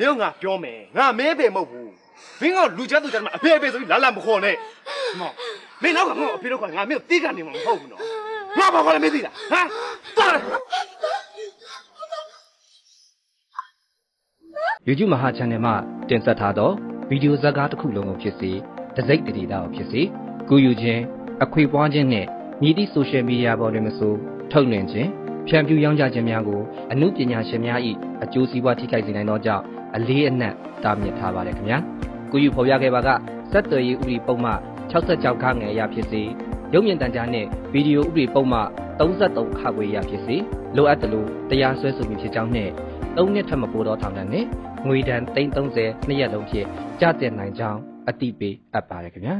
မင်းကငါပြောမယ်ငါမဲပဲမဟုတ်ဘူးမင်းကလူချမ်းသူချမ်းမှာအဖေအဖေဆိုပြီးလာလာမခေါ်နဲ့မောင်မင်းနောက်ကငါ့ကိုအဖေတော့ခေါ်ငါမင်းကိုတီးကနေမှာမဟုတ်ဘူးနော်ငါဘာခေါ်လဲမသိလားဟမ်သွားတယ် YouTube မဟာ Channel မှာတင်ဆက်ထားသောဗီဒီယိုဇာတ်ကားတစ်ခုလုံးကိုဖြစ်စေတစိုက်တတိတာကိုဖြစ်စေကူယူခြင်းအခွေပွားခြင်းနဲ့မြည်သည့် Social Media ပေါ်တွင်မဆိုထုတ်လွှင့်ခြင်းဖြန့်ဖြူးရောင်းချခြင်းများကိုအမှုပညာရှင်များ၏အကျိုးစီးပွားထိခိုက်စေနိုင်သောကြောင့် အလေးအနက်တားမြစ်ထားပါတယ်ခင်ဗျာကူယူဖော်ပြခဲ့ပါကစက်တော်ရေးဥပဒေပုံမှ66ခန်းငယ်အရာဖြစ်စေရုပ်မြင်သံကြားနှင့်ဗီဒီယိုဥပဒေပုံမှ33ခါခွေအရာဖြစ်စေလိုအပ်သလိုတရားစွဲဆိုမှုဖြစ်ကြောင်းနှင့်၃နှစ်ထက်မပိုသောထောင်ဒဏ်နဲ့ငွေဒဏ်330နှစ်ရက်လုံးဖြင့်ကြာတင်နိုင်ကြောင်းအတိပေးအပ်ပါတယ်ခင်ဗျာ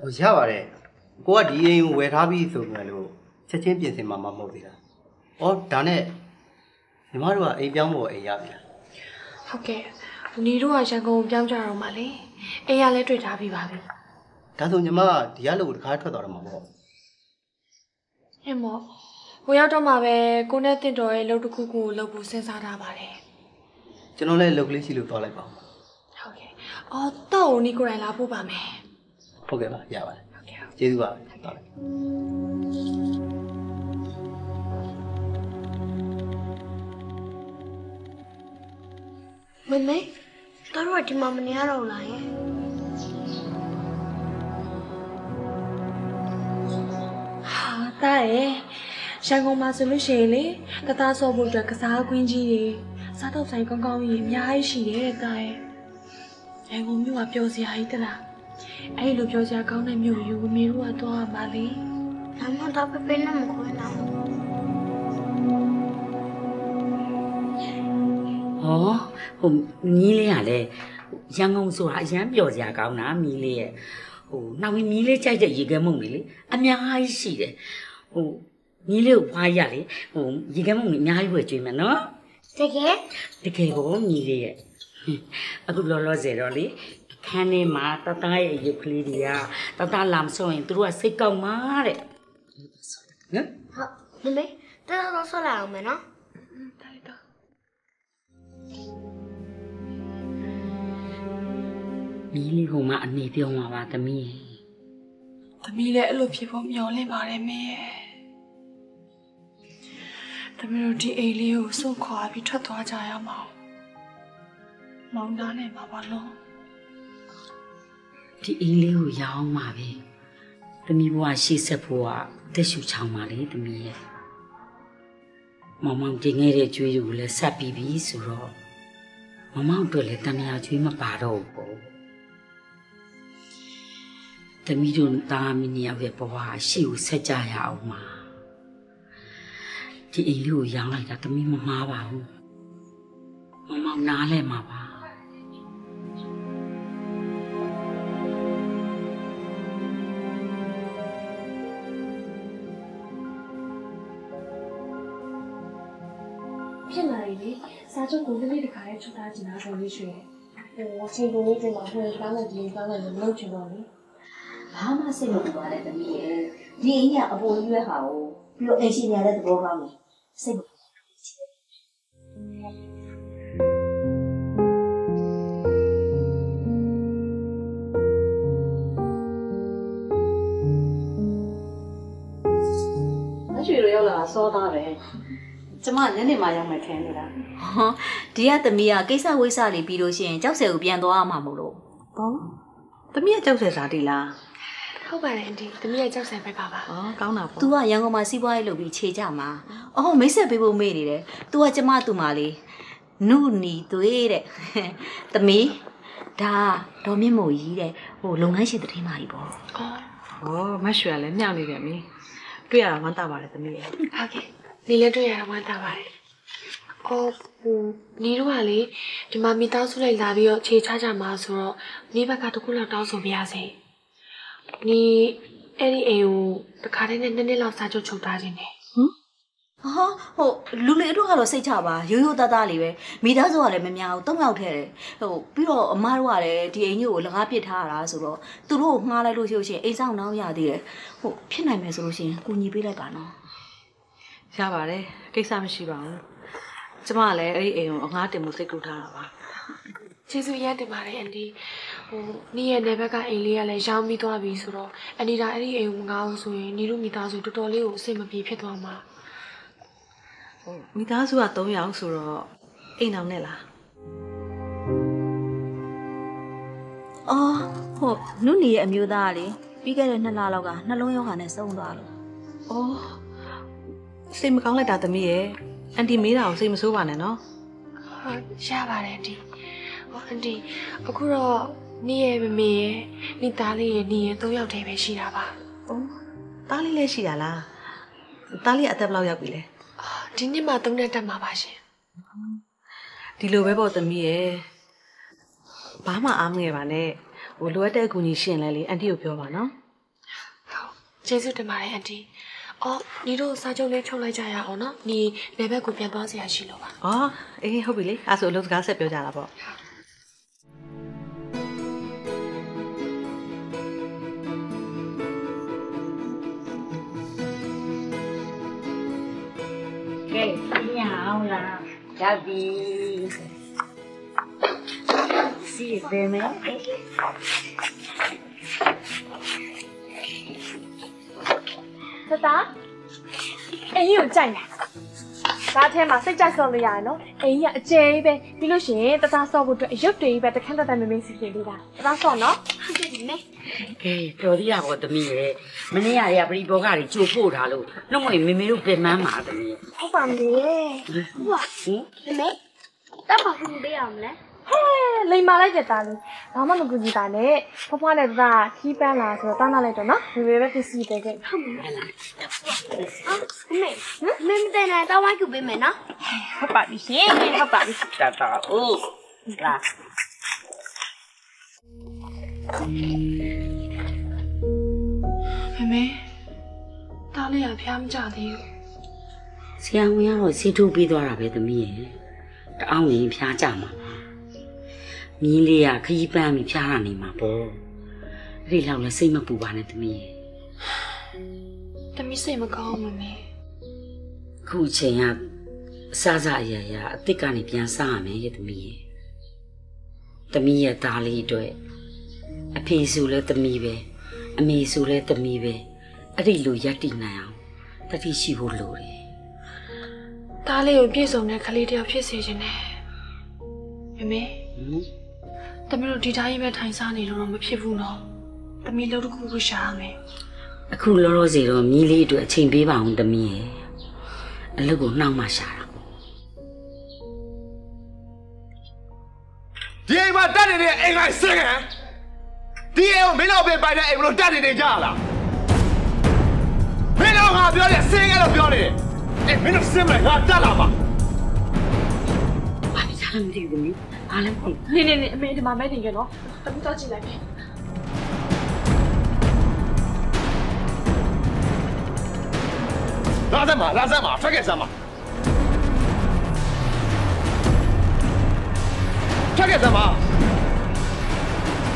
ဟိုရပါတယ်ကိုကဒီအိမ်ကိုဝယ်ထားပြီးဆိုပြန်လို့ချက်ချင်းပြင်ဆင်မှာမဟုတ်သေးတာဩဒါနဲ့ညီမတို့ကအိမ်ပြောင်းဖို့အိမ်ရပြီလားဟုတ်ကဲ့နီတို့ကရန်ကုန်ကိုပြောင်းကြတော့မှလေအိမ်ရလဲတွေ့ထားပြီးပါပြီဒါဆိုညီမကဒီကလို့တခါထွက်သွားတော့မှာပေါ့ဟင်မောဟိုရောက်တော့မှပဲကိုနဲ့တင့်တော်ရဲ့လုပ်တစ်ခုခုကိုလုပ်ဖို့စဉ်းစားထားပါတယ်ကျွန်တော်လည်းလုပ်ကလေးရှိလို့သွားလိုက်ပါဦးဟုတ်ကဲ့အော်တော့နီကိုယ်တိုင်လာဖို့ပါမယ် ဟုတ်ကဲ့ပါရပါတယ်ဟုတ်ကဲ့ကျေးဇူးပါပဲသွားလိုက်မမေတို့ကဒီမှာမနေရတော့ဘူးလားယင်ဟာတားရဲ့ရန်ကုန်မှာဆိုလို့ရှိရင်လေတသားဆော့ဖို့အတွက်ကစားကွင်းကြီးတွေစားတော့ဆိုင်ကောင်းကောင်းကြီးအများကြီးရှိတယ်တဲ့တားရဲ့ရန်ကုန်မြို့ကပျော်စရာကြီးတလား အဲ့လိုပျော်စရာကောင်းတဲ့မြို့ယူဝမေတို့ကတော့ရမှာလေဒါမှတော့ပပင်းနဲ့မခွေးတော့ဟောဟိုမီးလေးကလည်းရန်ကုန်ဆိုတာအရန်ပျော်စရာကောင်းတာမီးလေးရဲ့ဟိုနောက်ပြီးမီးလေးကြိုက်တဲ့ရေခဲမုံတွေလေအများကြီးရှိတယ်ဟိုမီးလေးကိုဖွားရလေဟိုရေခဲမုံတွေအများကြီးဝယ်ကျွေးမယ်နော်တကယ်တကယ်ကိုမီးလေးရဲ့ဟင်အခုလောလောဆယ်တော့လေခ န်းထဲမှာတသားရဲ့ရုပ်ကလေးတွေကတသားလာမဆုံးရင်သူတို့ကစိတ်ကောက်မှာတဲ့နော်ဟုတ်မမေတော်တော်ဆော့လာအောင်မယ်နော်မီးလေးဟိုမှာအနေပြောမှာပါသမီးရဲ့။သမီးလည်းအဲ့လိုဖြစ်ဖို့မျှော်လင့်ပါတယ်မေရဲ့။သမီးတို့ဒီအိမ်လေးကိုစွန့်ခွာပြီးထွက်သွားကြရမှာ။မောင်သားနဲ့မှာပါလို့ ဒီအိမ်လေးကိုရောင်းမှာပဲသမီးဘဝရှေ့ဆက်ဖို့ကအသက်ရှူချောင်းပါလေသမီးရဲ့မမောင်တင်ခဲ့တဲ့ကျွေးကိုလည်းဆက်ပြီးပြီဆိုတော့မမောင်တို့လည်းတမယာကျွေးမပါတော့ဘူးပေါ့သမီးတို့သားမီးနှစ်ယောက်ရဲ့ဘဝရှေ့ကိုဆက်ကြရအောင်ပါဒီအိမ်လေးကိုရောင်းလိုက်တာသမီးမမားပါဘူးမမောင်နားလဲမှာပါ စားချုပ်ကိုလေးလေးတစ်ခါလေးထုတ်ထားချင်တာဆိုလို့ရှိရင်ဟိုချိန်ကုန်လေးတင်မှာဟိုကားနဲ့ဒီကားနဲ့မလုပ်ချင်တော့ဘူးဘာမှစိတ်မပူပါနဲ့တမီးရဲ့ဒီအိမ်ကအပေါ်ကြီးပဲဟာကိုပြီးတော့အိမ်ရှင်ရတဲ့သဘောကောင်းတယ်စိတ်မပူအရွှေတို့ရောက်လာတာစောသားပဲ ကျမညနေမှရောက်မယ်ထင်နေတာဟောဒီကသမီးကကိစ္စဝိစ္စလေးပြီးလို့ရှိရင်ကြောက်စဲကိုပြန်သွားမှာမို့လို့ဟုတ်သမီးကကြောက်စဲစားတီလား။ဟုတ်ပါတယ်အန်တီ။သမီးရဲ့ကြောက်စံပဲပါပါဩကောင်းတာပေါ့ तू ကရန်ကုန်မှာစီးပွားရေးလုပ်ပြီးခြေကြမှာအော်မိတ်ဆက်ပေးဖို့မေ့နေတယ် तू ကကျမသူ့မလေးနုနီသွေးတဲ့သမီးဒါဒေါ်မြင့်မို့ကြီးတဲ့ဟိုလုပ်ငန်းရှင်တတိမာကြီးပေါ့။အော်ဩမတ်ရွှေကလည်းမြောက်နေတယ်မင်းတွေ့ရတာဝမ်းသာပါတယ်သမီးရဲ့ဟုတ်ကဲ့။ ဒီလက်တွေ့ရတာဝမ်းသာပါတယ်။အော်ဟိုနီတို့ကလေဒီမှာမိသားစုလိုက်လာပြီးတော့ခြေချကြမှာဆိုတော့နီးဘက်ကတစ်ခုလောက်တောင်းဆိုပြရစေ။နီအဲ့ဒီအိမ်ကိုတစ်ခါတည်းနဲ့နှစ်နှစ်လောက်စားချုပ်ချုပ်ထားခြင်းနဲ့ဟာဟိုလူလေးတို့ကတော့စိတ်ချပါရိုးရိုးသားသားလေးပဲမိသားစုကလည်းမများဘူး၃ယောက်ထဲတယ်ဟိုပြီးတော့အမားတို့ကလည်းဒီအိမ်ကြီးကိုလကားပစ်ထားရတာဆိုတော့သူတို့ကိုငှားလိုက်လို့ရှိလို့ရှိရင်အိမ်ဆောင်တော့ရသေးတယ်ဟိုဖြစ်နိုင်မယ်ဆိုလို့ရှိရင်ကူညီပေးလိုက်ပါနော် ရပါတယ်ကိစ္စမရှိပါဘူးကျမကလည်းအဲ့ဒီအိမ်ကိုအငှားတင်မှုစိတ်ကူးထားတာပါကျေးဇူးရတင်ပါတယ်အန်ဒီဟိုနီးရဲ့နယ်ဘက်ကအိမ်လေးကလည်းရောင်းပြီးသွားပြီဆိုတော့အန်ဒီဒါအဲ့ဒီအိမ်ကိုမငါအောင်ဆိုရင်နီးတို့မိသားစုတော်တော်လေးကိုအဆင်မပြေဖြစ်သွားမှာဟိုမိသားစုက3ယောက်ဆိုတော့အိမ်အောင်နဲ့လားအော်ဟိုနုနေရဲ့အမျိုးသားကလေပြီးခဲ့တဲ့နှစ်လလောက်ကနှလုံးရောဂါနဲ့ဆုံးသွားလို့အော် စိတ်မကောင်းလိုက်တာသမီးရဲ့အန်တီမေးတာကိုစိတ်မဆိုးပါနဲ့နော်ဟုတ်ရပါတယ်အန်ဒီဟိုအန်ဒီအခုတော့နီးရဲ့မမေရဲ့နီးသားလေးရဲ့နီးရဲ့၃ယောက်တည်းပဲရှိတာပါအော်တားလေးလည်းရှိတာလားတားလေးအသက်ဘယ်လောက်ရောက်ပြီလဲအာဒီနှစ်မှသုံးနှစ်တက်မှာပါရှင်ဒီလိုပဲပေါ့သမီးရဲ့ဘာမှအားမငယ်ပါနဲ့ဟိုလိုအပ်တဲ့အကူအညီရှိရင်လည်းလေအန်တီကိုပြောပါနော်ဟုတ်ကျေးဇူးတင်ပါတယ်အန်ဒီ အော်နီးတို့စားကြုံလေးချုပ်လိုက်ကြရအောင်နော်နီးနယ်ဘက်ကိုပြန်သွားစရာရှိလို့ပါအော်အေးဟုတ်ပြီလေအဲ့ဆိုအလုပ်စကားဆက်ပြောကြတာပေါ့ကဲပြရအောင်လားရောက်ပြီစီးပဲမယ် တတအင်းကြီးကိုကြိုက်လားဒါထဲမှာစိတ်ကြိုက်ဆော့လို့ရတယ်နော်အင်းကြီးကအကျယ်ကြီးပဲပြီးလို့ရှိရင်တတဆော့ဖို့အတွက်အရုပ်တွေကြီးပဲတခန်းတတမမင်းစီစီလေးတာတတဆော့နော်ဟုတ်ကဲ့ဒီနေ့ကဲတော်သေးတာပေါ့သမီးရဲ့မနေ့ကရပရိဘောဂတွေကြိုပို့ထားလို့နှုတ်မွေမေမေတို့ပြင်မန်းပါသမီးဟုတ်ပါမလေဟုတ်ပါဟင်မမေတပ်ပါခုပေးအောင်မလဲ ဟဲလိန်မာလိုက်တဲ့သားလေးဘာမှမကူညီတာနဲ့ဖွားဖွားနဲ့တတခီးပန်းလာဆိုတော့တားနာလိုက်တော့နော်မေမေပဲပစ္စည်းပေးခဲ့အော်မမေမမေမတဲ့နိုင်တော့ဝိုင်းကူပေးမယ်နော်ဟုတ်ပါပြီရှင်ဟုတ်ပါပြီတတာအိုးလာမေမေတားလေးကဖျားမကြသေးဘူးဆရာဝန်ကတော့စီထုတ်ပြီးသွားတာပဲသမီးရဲ့တအောင်ရင်ဖျားကြမှာပါ မြင်းလေးကခကြီးပန်းပြီးဖျားတာနေမှာပေါ့အဲ့ဒီလောက်လဲစိတ်မပူပါနဲ့သမီးရဲ့တမီးစိတ်မကောင်းဘူးမေမေခုအချိန်ကအစစအရာရာအစ်စ်ကနေပြန်စားရမယ်ရဲ့သမီးရဲ့သမီးရဲ့သားလေးအတွက်အဖေဆိုလဲသမီးပဲအမေဆိုလဲသမီးပဲအဲ့ဒီလိုရက်တည်နိုင်အောင်တတိရှိဖို့လိုတယ်တားလေးကိုပြည့်စုံတဲ့ကလေးတစ်ယောက်ဖြစ်စေချင်တယ်မေမေဟင် တမီးတို့ဒီတိုင်းပဲထိုင်စားနေလို့တော့မဖြစ်ဘူးနော်တမီးလှုပ်တစ်ခုခုရှာရမယ်အခုလောလောဆယ်တော့မြီးလေးအတွက်အချိန်ပေးပါအောင်သမီးရဲ့အလုပ်ကိုနှောက်မှရှာတာဒီအိမ်မှာတက်နေတဲ့အိမ်လိုက်စင်ခံဒီအိမ်ကိုမင်းတို့ပဲပိုင်တဲ့အိမ်မလို့တက်နေနေကြလားမင်းတို့ငါပြောတယ်စင်ကလို့ပြောနေတယ်အေးမင်းတို့စင်မလားငါတက်လာမှာဘာဖြစ်လဲမသိဘူးသမီး ဘာလဲမသိဘူးနေနေနေအမေဒီမှာမဲတင်ကြနော်တမီးတော့ကြည့်လိုက်မယ်လာစမ်းပါလာစမ်းပါထွက်ခဲ့စမ်းပါထွက်ခဲ့စမ်းပါ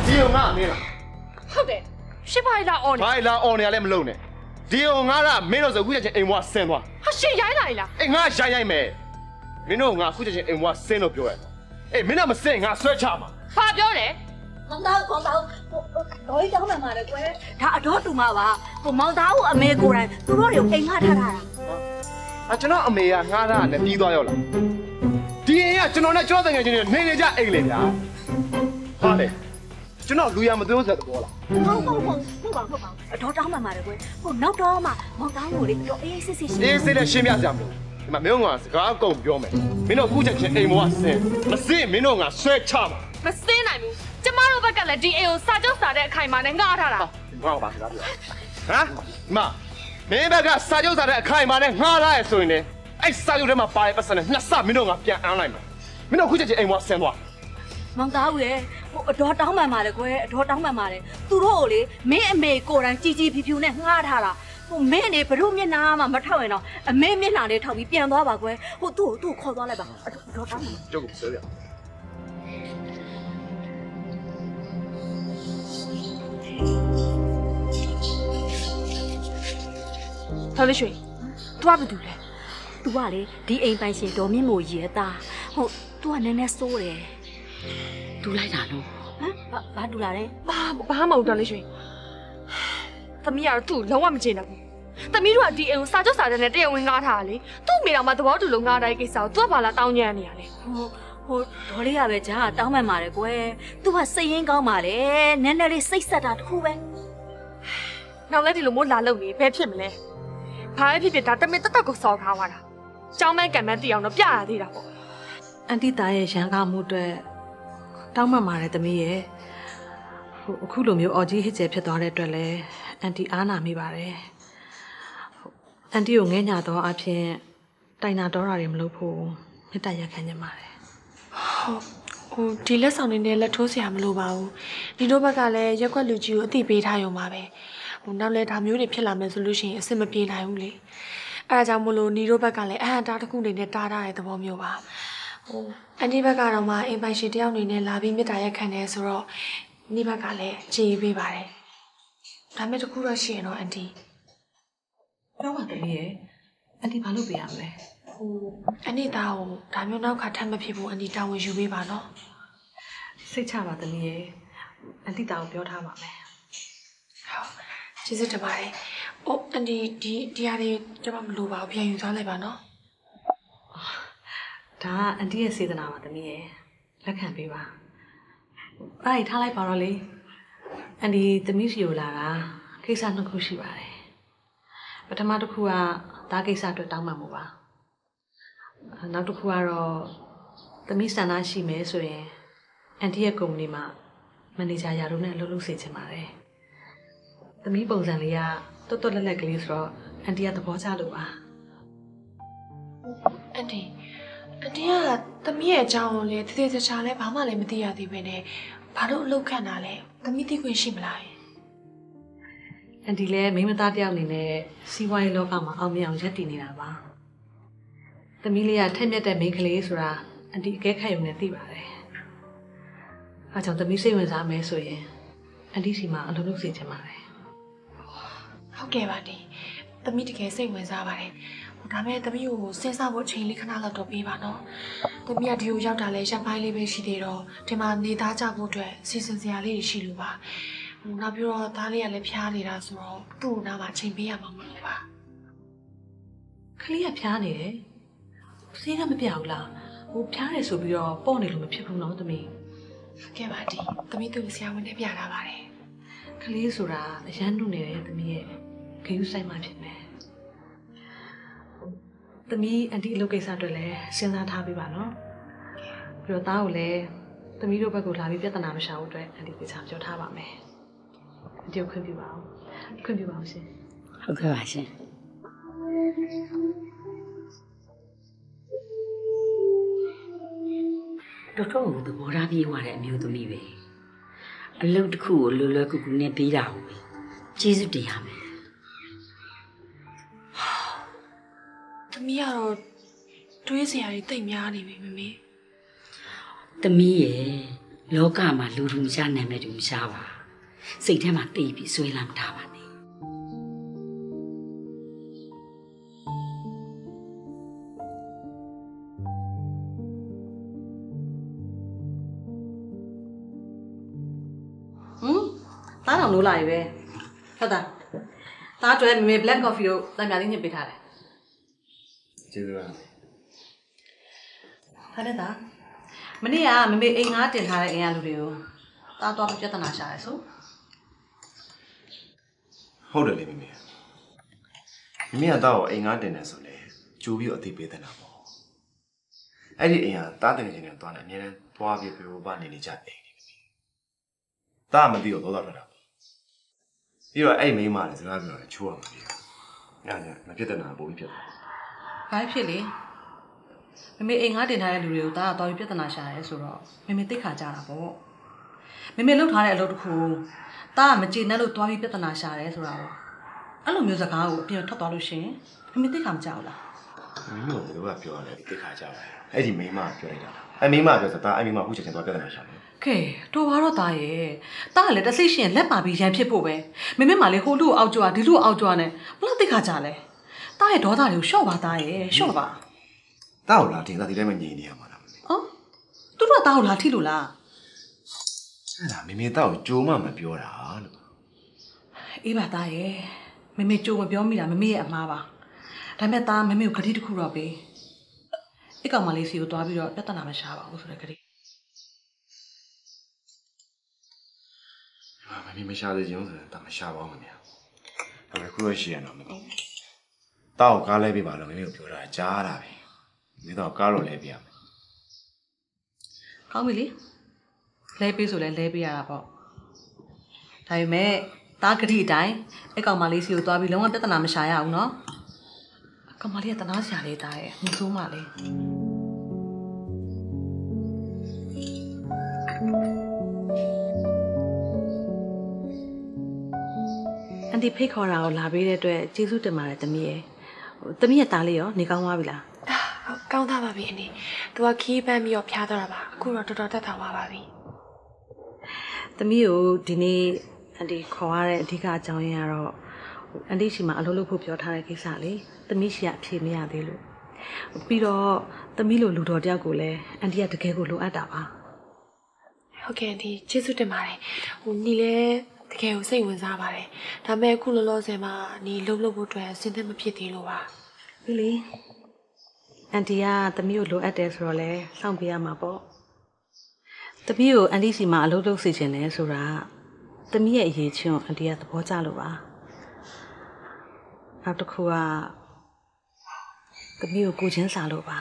ဒီကိုငါမင်းလားဟုတ်တယ်ရှစ်ပါးလာအော်နေဘာလာအော်နေရလဲမလုံးနဲ့ဒီကိုငါကမင်းတို့ဆိုခုချက်ချင်းအိမ်ဘွားဆင်းသွားဟာရှင်ရိုင်းလာလားအေးငါရိုင်းရိုင်းမယ်မင်းတို့ငါခုချက်ချင်းအိမ်ဘွားဆင်းလို့ပြောရ အေးမင်းကမဆင်းငါဆွဲချမှာဘာပြောတယ်မောင်သားကိုမောင်သားကိုဟိုဒေါ်ကြီးတောင်းမှမှာလေကွယ်ဒါအတော်တူမှာပါဟိုမောင်သားကိုအမေကိုယ်တိုင်သူတို့တွေကိုအိမ်ငှထားတာအကျွန်တော်အမေကငါးတာနဲ့ပြီးသွားရောက်လာဒီအိမ်ကကျွန်တော်နဲ့ကြောတဲ့ငယ်ချင်းတွေနေနေကြအိမ်လေဗျာဟာလေကျွန်တော်လူရမသွင်းဆက်သဘောလားဟုတ်ဟုတ်ဟုတ်ဟုတ်ပါဟုတ်ပါအတော်တောင်းမှမှာလေကွယ်ဟိုနောက်တော့မှမောင်သားကိုလေတော့အေးစစ်စစ်ရှင်းအေးစိတ်နဲ့ရှင်းပြကြမလို့ ဒီမှာမင်းတို့ကစကားအကုန်ပြောမယ်မင်းတို့ခုချက်ချင်းအိမ်ဘွားဆင်းမဆင်းမင်းတို့ကဆွဲချမှာမစင်းနိုင်ဘူးကျမတို့ဘက်ကလည်းဒီအိမ်ကိုစာချုပ်စာတဲ့အခိုင်အမာနဲ့ငှားထားတာငါ့ဘာစကားပြောဟမ်ဒီမမင်းဘက်ကစာချုပ်စာတဲ့အခိုင်အမာနဲ့ငှားလာရဆိုရင်လေအဲ့စာချုပ်ထဲမှာပါတဲ့ပတ်စံနဲ့နှစ်ဆမင်းတို့ကပြန်အမ်းလိုက်မယ်မင်းတို့ခုချက်ချင်းအိမ်ဘွားဆင်းသွားမောင်သားကိုလေဟိုအတော်တောင်းမှမှာလေကွယ်အတော်တောင်းမှမှာလေသူတို့ကိုလေမင်းအမေကိုယ်တိုင်ជីជីဖြူဖြူနဲ့ငှားထားတာ ဟိုမင်းနေဘလို့မျက်နှာမှမထောက်ရင်တော့အမေမျက်နှာလေးထောက်ပြီးပြန်သွားပါကွယ်ဟိုသူ့ကိုသူ့ခေါ်သွားလိုက်ပါအတော့တော့တာကျုပ်ကိုဆွဲပြဟောလေရွှေသူကဘာတူလဲသူကလေဒီအိမ်ပိုင်ရှင်ဒေါ်မြင့်မိုရေတာဟုတ်သူကနည်းနည်းစိုးတယ်တူလိုက်တာနော်ဟမ်ဘာဘာတူလာလဲဘာဘာမှမဟုတ်တော့လေရွှေ သမီးကတော့သူ့ကိုလုံးဝမချင်တော့ဘူးသမီးတို့ကဒီအိမ်ကိုစာချုပ်စာတမ်းနဲ့တရားဝင်ငားထားတာလေသူ့မိတော်မှာသဘောတူလို့ငားတိုင်းကိစ္စကို तू ကဘာလာတောင်းညံ့နေရလဲ။ဟိုဟိုဒေါ်လေးကပဲဂျားကတောင်းမှန်ပါတယ်ကွယ်။ तू ကစိတ်ရင်းကောင်းပါလေ။နည်းနည်းလေးစိတ်ဆက်တာတခုပဲနောက်လဲဒီလိုမို့လာလို့နေဘယ်ဖြစ်မလဲဘာပဲဖြစ်ဖြစ်ဒါတမင်တက်တက်ကိုစော်ကားသွားတာကျောင်းမကံမန်းတီအောင်တော့ပြရသေးတာပေါ့အန်တီသားရဲ့ရန်ကားမှုအတွက်တောင်းပန်ပါတယ်သမီးရဲ့ဟိုအခုလိုမျိုးအော်ကြီးဟစ်ကျဲဖြစ်သွားတဲ့အတွက်လည်း အန်တီအားနာမိပါတယ်ဟိုအန်တီကိုငဲညာတော့အဖြစ်တိုင်နာတော့တာတွေမလုပ်ဖို့မေတ္တာရက်ခံနေပါတယ်ဟိုဒီလက်ဆောင်တွေနဲ့လက်ထိုးစရာမလိုပါဘူးဒီတို့ဘက်ကလည်းရက်ွက်လူကြီးကိုအသိပေးထားရုံပါပဲဟိုနောက်လဲဒါမျိုးတွေဖြစ်လာမယ်ဆိုလို့ရှိရင်အဆင်မပြေနိုင်ဘူးလေအဲဒါကြောင့်မလို့ညီတို့ဘက်ကလည်းအဟံတားတစ်ခုနေနဲ့တားထားတဲ့သဘောမျိုးပါဟိုအန်ဒီဘက်ကတော့မှအိမ်ပိုင်ရှင်တယောက်အနေနဲ့လာပြီးမေတ္တာရက်ခံတယ်ဆိုတော့ညီဘက်ကလည်းကြည်ပေးပါတယ် ဒါမဲ့တခုတော့ရှိရင်တော့အန်တီပြောပါသမီးရဲ့အန်တီဘာလုပ်ပေးရမလဲဟိုအန်တီသားကိုဒါမျိုးနောက်ခါထပ်မဖြစ်ဘူးအန်တီတာဝန်ယူပေးပါနော်စိတ်ချပါသမီးရဲ့အန်တီသားကိုပြောထားပါမယ်ဟုတ်ကျေးဇူးတင်ပါတယ်။အိုးအန်ဒီဒီဒီဟာလေးကျွန်မမလိုပါဘူးပြန်ယူသွားလိုက်ပါနော်ဒါကအန်တီရဲ့စေတနာပါသမီးရဲ့လက်ခံပေးပါအဲ့ဒါထားလိုက်ပါတော့လေ အန်တီသမီးစီကိုလာတာကိစ္စနှစ်ခုရှိပါတယ်ပထမတစ်ခုကဒါကိစ္စအတွက်တောင်းပန်မှုပါအဲ့နောက်တစ်ခုကတော့သမီးစံနာရှိမယ်ဆိုရင်အန်တီရဲ့ကုမ္ပဏီမှာမန်နေဂျာယာတို့နဲ့အလုပ်လုပ်စေချင်ပါတယ်သမီးပုံစံလေးကတွတ်တွတ်လက်လက်ကလေးဆိုတော့အန်တီကသဘောကျလို့ပါ။အန်ဒီအန်ဒီကသမီးရဲ့အကြောင်းကိုလေတည်တည်ချာချာလဲဘာမှလည်းမသိရသေးပဲနဲ့ဘာလို့အလုပ်ခံတာလဲ သမီးသိခွင့်ရှိမလား။အန်တီလည်းမိန်းမသားတစ်ယောက်အနေနဲ့စီးပွားရေးလောကမှာအောင်မြင်အောင်ရပ်တည်နေတာပါ။သမီးလေးကထက်မြက်တဲ့မိန်းကလေးဆိုတာအန်တီအကဲခတ်ရုံနဲ့သိပါတယ်။အဲကြောင့်သမီးစိတ်ဝင်စားမယ်ဆိုရင်အန်တီစီမှာအလုပ်လုပ်စေချင်ပါတယ်ဟုတ်ကဲ့ပါဒီသမီးတကယ်စိတ်ဝင်စားပါတယ်ဟို ဒါမဲ့သမီးကိုစဉ်းစားဖို့အချိန်လေးခဏလောက်တော့ပေးပါနော်သမီးကဒီကိုရောက်တာလဲရက်ပိုင်းလေးပဲရှိသေးတော့ဒီမှာနေသားကြဖို့အတွက်စီစဉ်စရာလေးတွေရှိလို့ပါဟိုနောက်ပြီးတော့သားလေးကလည်းဖျားနေတာဆိုတော့သူ့ကိုနားမှာချိန်ပေးရမှာမဟုတ်ပါ။ကလေးကဖျားနေတယ်။ဆေးကမပြဘူးလား။ဟိုဖျားတယ်ဆိုပြီးတော့ပေါ့နေလို့မဖြစ်ဘူးနော်သမီးဟုတ်ကဲ့ပါဒီသမီးသူ့ကိုဆရာဝန်နဲ့ပြထားပါတယ်။ကလေးဆိုတာအရန်နုနေတယ်သမီးရဲ့ဂရုစိုက်မှဖြစ်မယ်။ သမီးအန်တီအလုပ်ကိစ္စအတွက်လည်းစဉ်းစားထားပေးပါနော်။ပြီးတော့သားကိုလည်းသမီးတို့ဘက်ကိုလာပြီးပြဿနာမရှာဘူးအတွက်အန်တီကိစ္စပြောထားပါမယ်။အန်တီကိုခွင့်ပြုပါအောင်။ခွင့်ပြုပါအောင်ရှင်ဟုတ်ကဲ့ပါရှင်တော်တော်ကိုသဘောထားပြေးသွားတဲ့အမျိုးသမီးပဲအလုပ်တစ်ခုကိုလွယ်လွယ်ကူကူနဲ့ပြီးတာဟုတ်ပဲကျေးဇူးတင်ရမယ် သမီးကတော့တွေးစရာတွေတိတ်များနေပြီမမေသမီးရဲ့လောကမှာလူလူမရှာနာမည်တူမရှာပါစိတ်ထဲမှာတိတ်ပြီးဆွဲလမ်းထားပါနဲ့။ဟမ်။သားတော်လို့လာပြီပဲ။ဟုတ်တာ။သားကျွဲမေမေ black coffee ကိုတံမြာလေးညှစ်ပေးထားတယ် ကျေးဇူးပါ။ဟာနဲ့သား။မနေ့ကမေမေအိမ်ငါးတင်ထားတဲ့အိမ်ကလူတွေကိုသားတော့ပြဿနာရှာရဲဆိုဟုတ်တယ်လေမိမိမိမိကတော့အိမ်ငါတင်တယ်ဆိုလေကြိုးပြီးတော့အသိပေးတဲ့နာပေါ့အဲ့ဒီအိမ်ကတားတင်နေတယ်သွားတယ်အများနဲ့သွားပြီးပြေပနေနေကြအိမ်နေမိမိတားမသိတော့သောတာထွက်တာပေါ့ပြီးတော့အဲ့မိန်းမလည်းစကားပြောတယ်ချိုးရမှာပြီညညမဖြစ်တဲ့နာပို့ပြီးဖြစ်သွား။ ဘာဖြစ်လဲ။မေမေအိမ်ငါးတင်ထားတဲ့လူတွေကိုသားကတော့ပြဿနာရှာရဲဆိုတော့မေမေသိခါကြတာပေါ့။မေမေလှုပ်ထားတဲ့အလုပ်တစ်ခုသားကမကျေနပ်လို့တွားပြီးပြဿနာရှာရဲဆိုတာပေါ့အဲ့လိုမျိုးစကားကိုအပြင်ထွက်သွားလို့ရှိရင်မမေသိခါမကြောက်လားမင်းတို့ကပြောရတယ်တိခါကြပါရဲ့အဲ့ဒီမိန်းမကပြောလိုက်တာအဲ့မိန်းမပြောစတာအဲ့မိန်းမအခုချက်ချင်းသွားပြဿနာရှာတယ်ကဲတော်ပါတော့သားရဲ့သားကလည်းတဆိတ်ရှင်လက်ပါပြီးရန်ဖြစ်ဖို့ပဲမမေမှလေဟိုလူကိုအောက်ကြွားဒီလူကိုအောက်ကြွားနဲ့ဘလို့သိခါကြလဲ သားရဲ့ဒေါသတွေကိုရှော့ပါသားရဲ့ရှော့ပါတောက်လာတင်သားဒီတိုင်းမငြိမ်နေရမှာလားမမေဟောသူတို့ကသားကိုလာထိလို့လားအဲ့ဒါမမေတောက်ကြိုးမှမပြောတာလို့အေးပါသားရဲ့မမေကြိုးမပြောမိတာမမေရဲ့အမှားပါဒါပေမဲ့သားမမေကိုခတိတစ်ခုတော့ပေးအဲ့ကောင်မလေးစီကိုတွားပြီးတော့ပြဿနာမရှာပါဘူးဆိုတဲ့ခတိမမေမရှာသေးချင်ဘူးဆိုရင်ဒါမရှာပါဘူးမမေဒါပေမဲ့ခုတော့ရှိရတော့မဟုတ် တောက်ကားလဲပြပါလို့မမေကိုပြောတာကြားတာပဲမင်းတော့ကားလို့လဲပြရမယ်ကောင်းပြီလေလဲပေးဆိုလဲလဲပေးရတာပေါ့ဒါပေမဲ့သားကတိအတိုင်းအဲ့ကောင်မလေးစီကိုတွားပြီးလုံးဝပြဿနာမရှာရဘူးနော်အကောင်မလေးကတနာစရာလေးသားရဲ့မဆိုးမလေးအန်တီဖိတ်ခေါ်တာကိုလာပေးတဲ့အတွက်ကျေးဇူးတင်ပါတယ်တမီးရဲ့ဟို တမီးရဲ့သားလေးရောနေကောင်းသွားပြီလားအာဟုတ်ကောင်းသားပါပြီအနီသူကခီးပန်းပြီးတော့ဖျားသွားတာပါအခုတော့တော်တော်တက်တာပါပါပြီ။သမီးကိုဒီနေ့အန်တီခေါ်ရတဲ့အဓိကအကြောင်းရင်းကတော့ဟိုအန်တီရှိမှအလုပ်လုပ်ဖို့ပြောထားတဲ့ကိစ္စလေ။သမီးရှိကအဖြေမရသေးလို့။ပြီးတော့သမီးလိုလူတော်တယောက်ကိုလည်းအန်တီကတကယ်ကိုလိုအပ်တာပါဟုတ်ကဲ့အဒီကျေးဇူးတင်ပါတယ်ဟိုညီလဲ တကယ်ကိုစိတ်ဝင်စားပါတယ်ဒါပေမဲ့အခုလောလောဆယ်မှာညီလှုပ်လှုပ်ဖို့အတွက်စဉ်းသက်မဖြစ်သေးလို့ပါ။ပြီးလေ။အန်တီကသမီးကိုလိုအပ်တယ်ဆိုတော့လဲစောင့်ပေးရမှာပေါ့။သမီးကိုအန်တီစီမှာအလုပ်လုပ်စီခြင်းလဲဆိုတာသမီးရဲ့အရေးချင်းကိုအန်တီကသဘောကျလို့ပါ။နောက်တစ်ခုကသမီးကိုကိုချင်းစားလို့ပါ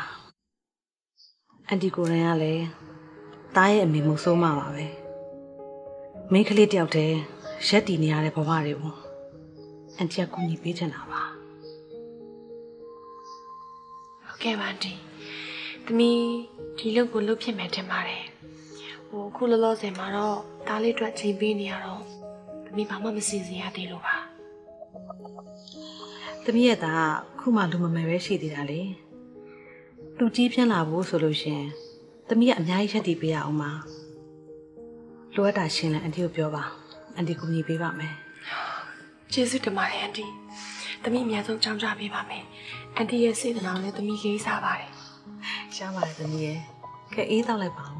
။အန်တီကိုရင်ကလည်းတားရဲ့အမေမို့ဆိုးမှာပါပဲ။မိန်းကလေးတယောက်တည်း ရက်တည်နေရတဲ့ဘဝတွေကိုအန်တီကကူညီပေးချင်တာပါ။ဟုတ်ကဲ့ပါအဒီသမီးဒီလုပ်ကိုလုပ်ဖြစ်မယ်ထင်ပါတယ်ဟိုအခုလောလောဆယ်မှာတော့ဒါလေးအတွက်ချိန်ပေးနေရတော့သမီးဘာမှမစီစဉ်ရသေးလို့ပါ။သမီးရဲ့သားကခုမှလူမမယ်ပဲရှိသေးတာလေ။လူကြီးပြန်လာဖို့ဆိုလို့ရှရင်သမီးကအများကြီးရက်တည်ပေးရအောင်ပါ။လိုအပ်တာရှင်းလဲအန်တီကိုပြောပါ။ အန်တီကူညီပေးပါမယ်ကျေးဇူးတင်ပါတယ်အန်တီသမီးအများဆုံးကြောင်းကြပေးပါမယ်အန်တီရဲ့စေတနာကိုလည်းသမီးလေးစားပါတယ်။ရှားပါတယ်သမီးရဲ့။ကဲအေးတော့လိုက်ပါဦး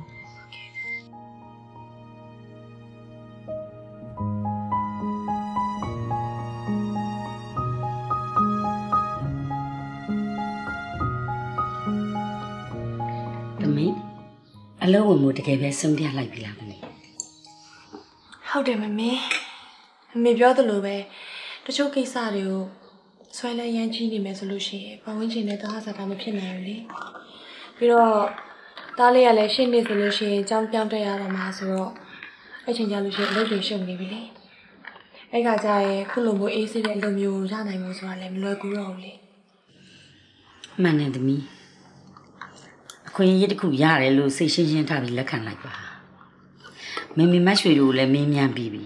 သမီးအလုံးဝင်မှုတကယ်ပဲဆုံးဖြတ်လိုက်ပြီလားမင်း ဟုတ်တယ်မမေမမေပြောသလိုပဲတချို့ကိစ္စတွေကိုဆွဲလဲရမ်းကြီးနေမယ်ဆိုလို့ရှိရင်ပတ်ဝန်းကျင်နဲ့တဟဆာတာမဖြစ်နိုင်ဘူးလေပြီးတော့တားလေးကလည်းရှင်းနေဆိုလို့ရှိရင်ကြောင်းပြောင်းတက်ရတော့မှာဆိုတော့အဲ့ချိန်ကျလို့ရှိရင်အလုပ်တွေရှုပ်နေပြီလေအဲ့ကကြရင်ခုလိုမျိုးအေးဆေးတဲ့အလုပ်မျိုးရနိုင်မှုဆိုတာလည်းမလွယ်ကူတော့ဘူးလေမှန်တယ်သမီးအခွင့်အရေးတစ်ခုရတယ်လို့စိတ်ရှင်းရှင်းထားပြီးလက်ခံလိုက်ပါ မမေမတ်ရွှေတို့လည်းမင်းမြန်ပြီးပြီ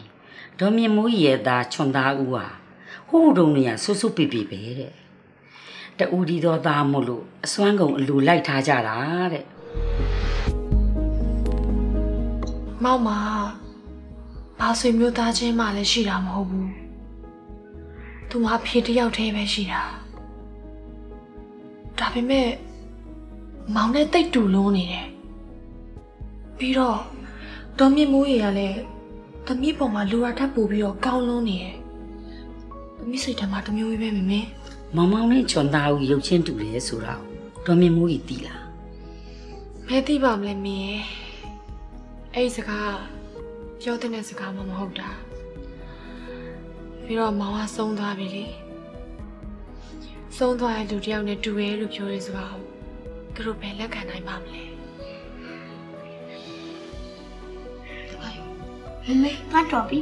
ဒေါ်မြင့်မိုးရဲ့သားချွန်သားဦးဟာဟိုးတုံနေရဆွဆွပြပြပဲတဲ့တူဒီတော်သားမို့လို့အစွမ်းကုန်အလိုလိုက်ထားကြတာတဲ့မောက်မှာဘာဆွေမျိုးသားချင်းမှလည်းရှိတာမဟုတ်ဘူးသူမဖေတစ်ယောက်တည်းပဲရှိတာဒါပေမဲ့မောင်နဲ့တိတ်တူလုံးနေတယ်ပြီးတော့ ဒေါ်မြင့်မိုးရေကလည်းသမီးပေါ်မှာလူရထပ်ပူပြီးတော့ကောင်းလုံးနေတယ်သမီးစိတ်ထဲမှာတစ်မျိုးပဲမမေမောင်မောင်နဲ့ချွန်သားဦးရုပ်ချင်းတူတယ်ဆိုတော့ဒေါ်မြင့်မိုးကြီးတီးလားဘယ်သိပါမလဲမင်းရဲ့အဲ့ဒီစကားပြောတဲ့စကားမှမဟုတ်တာပြီးတော့မောင်ကဆုံးသွားပြီလေဆုံးသွားတဲ့လူတစ်ယောက်နဲ့တူရဲလို့ပြောရဲစကားကိုသူတို့ဘယ်လက်ခံနိုင်ပါမလဲ မမေငါတော်ပြီ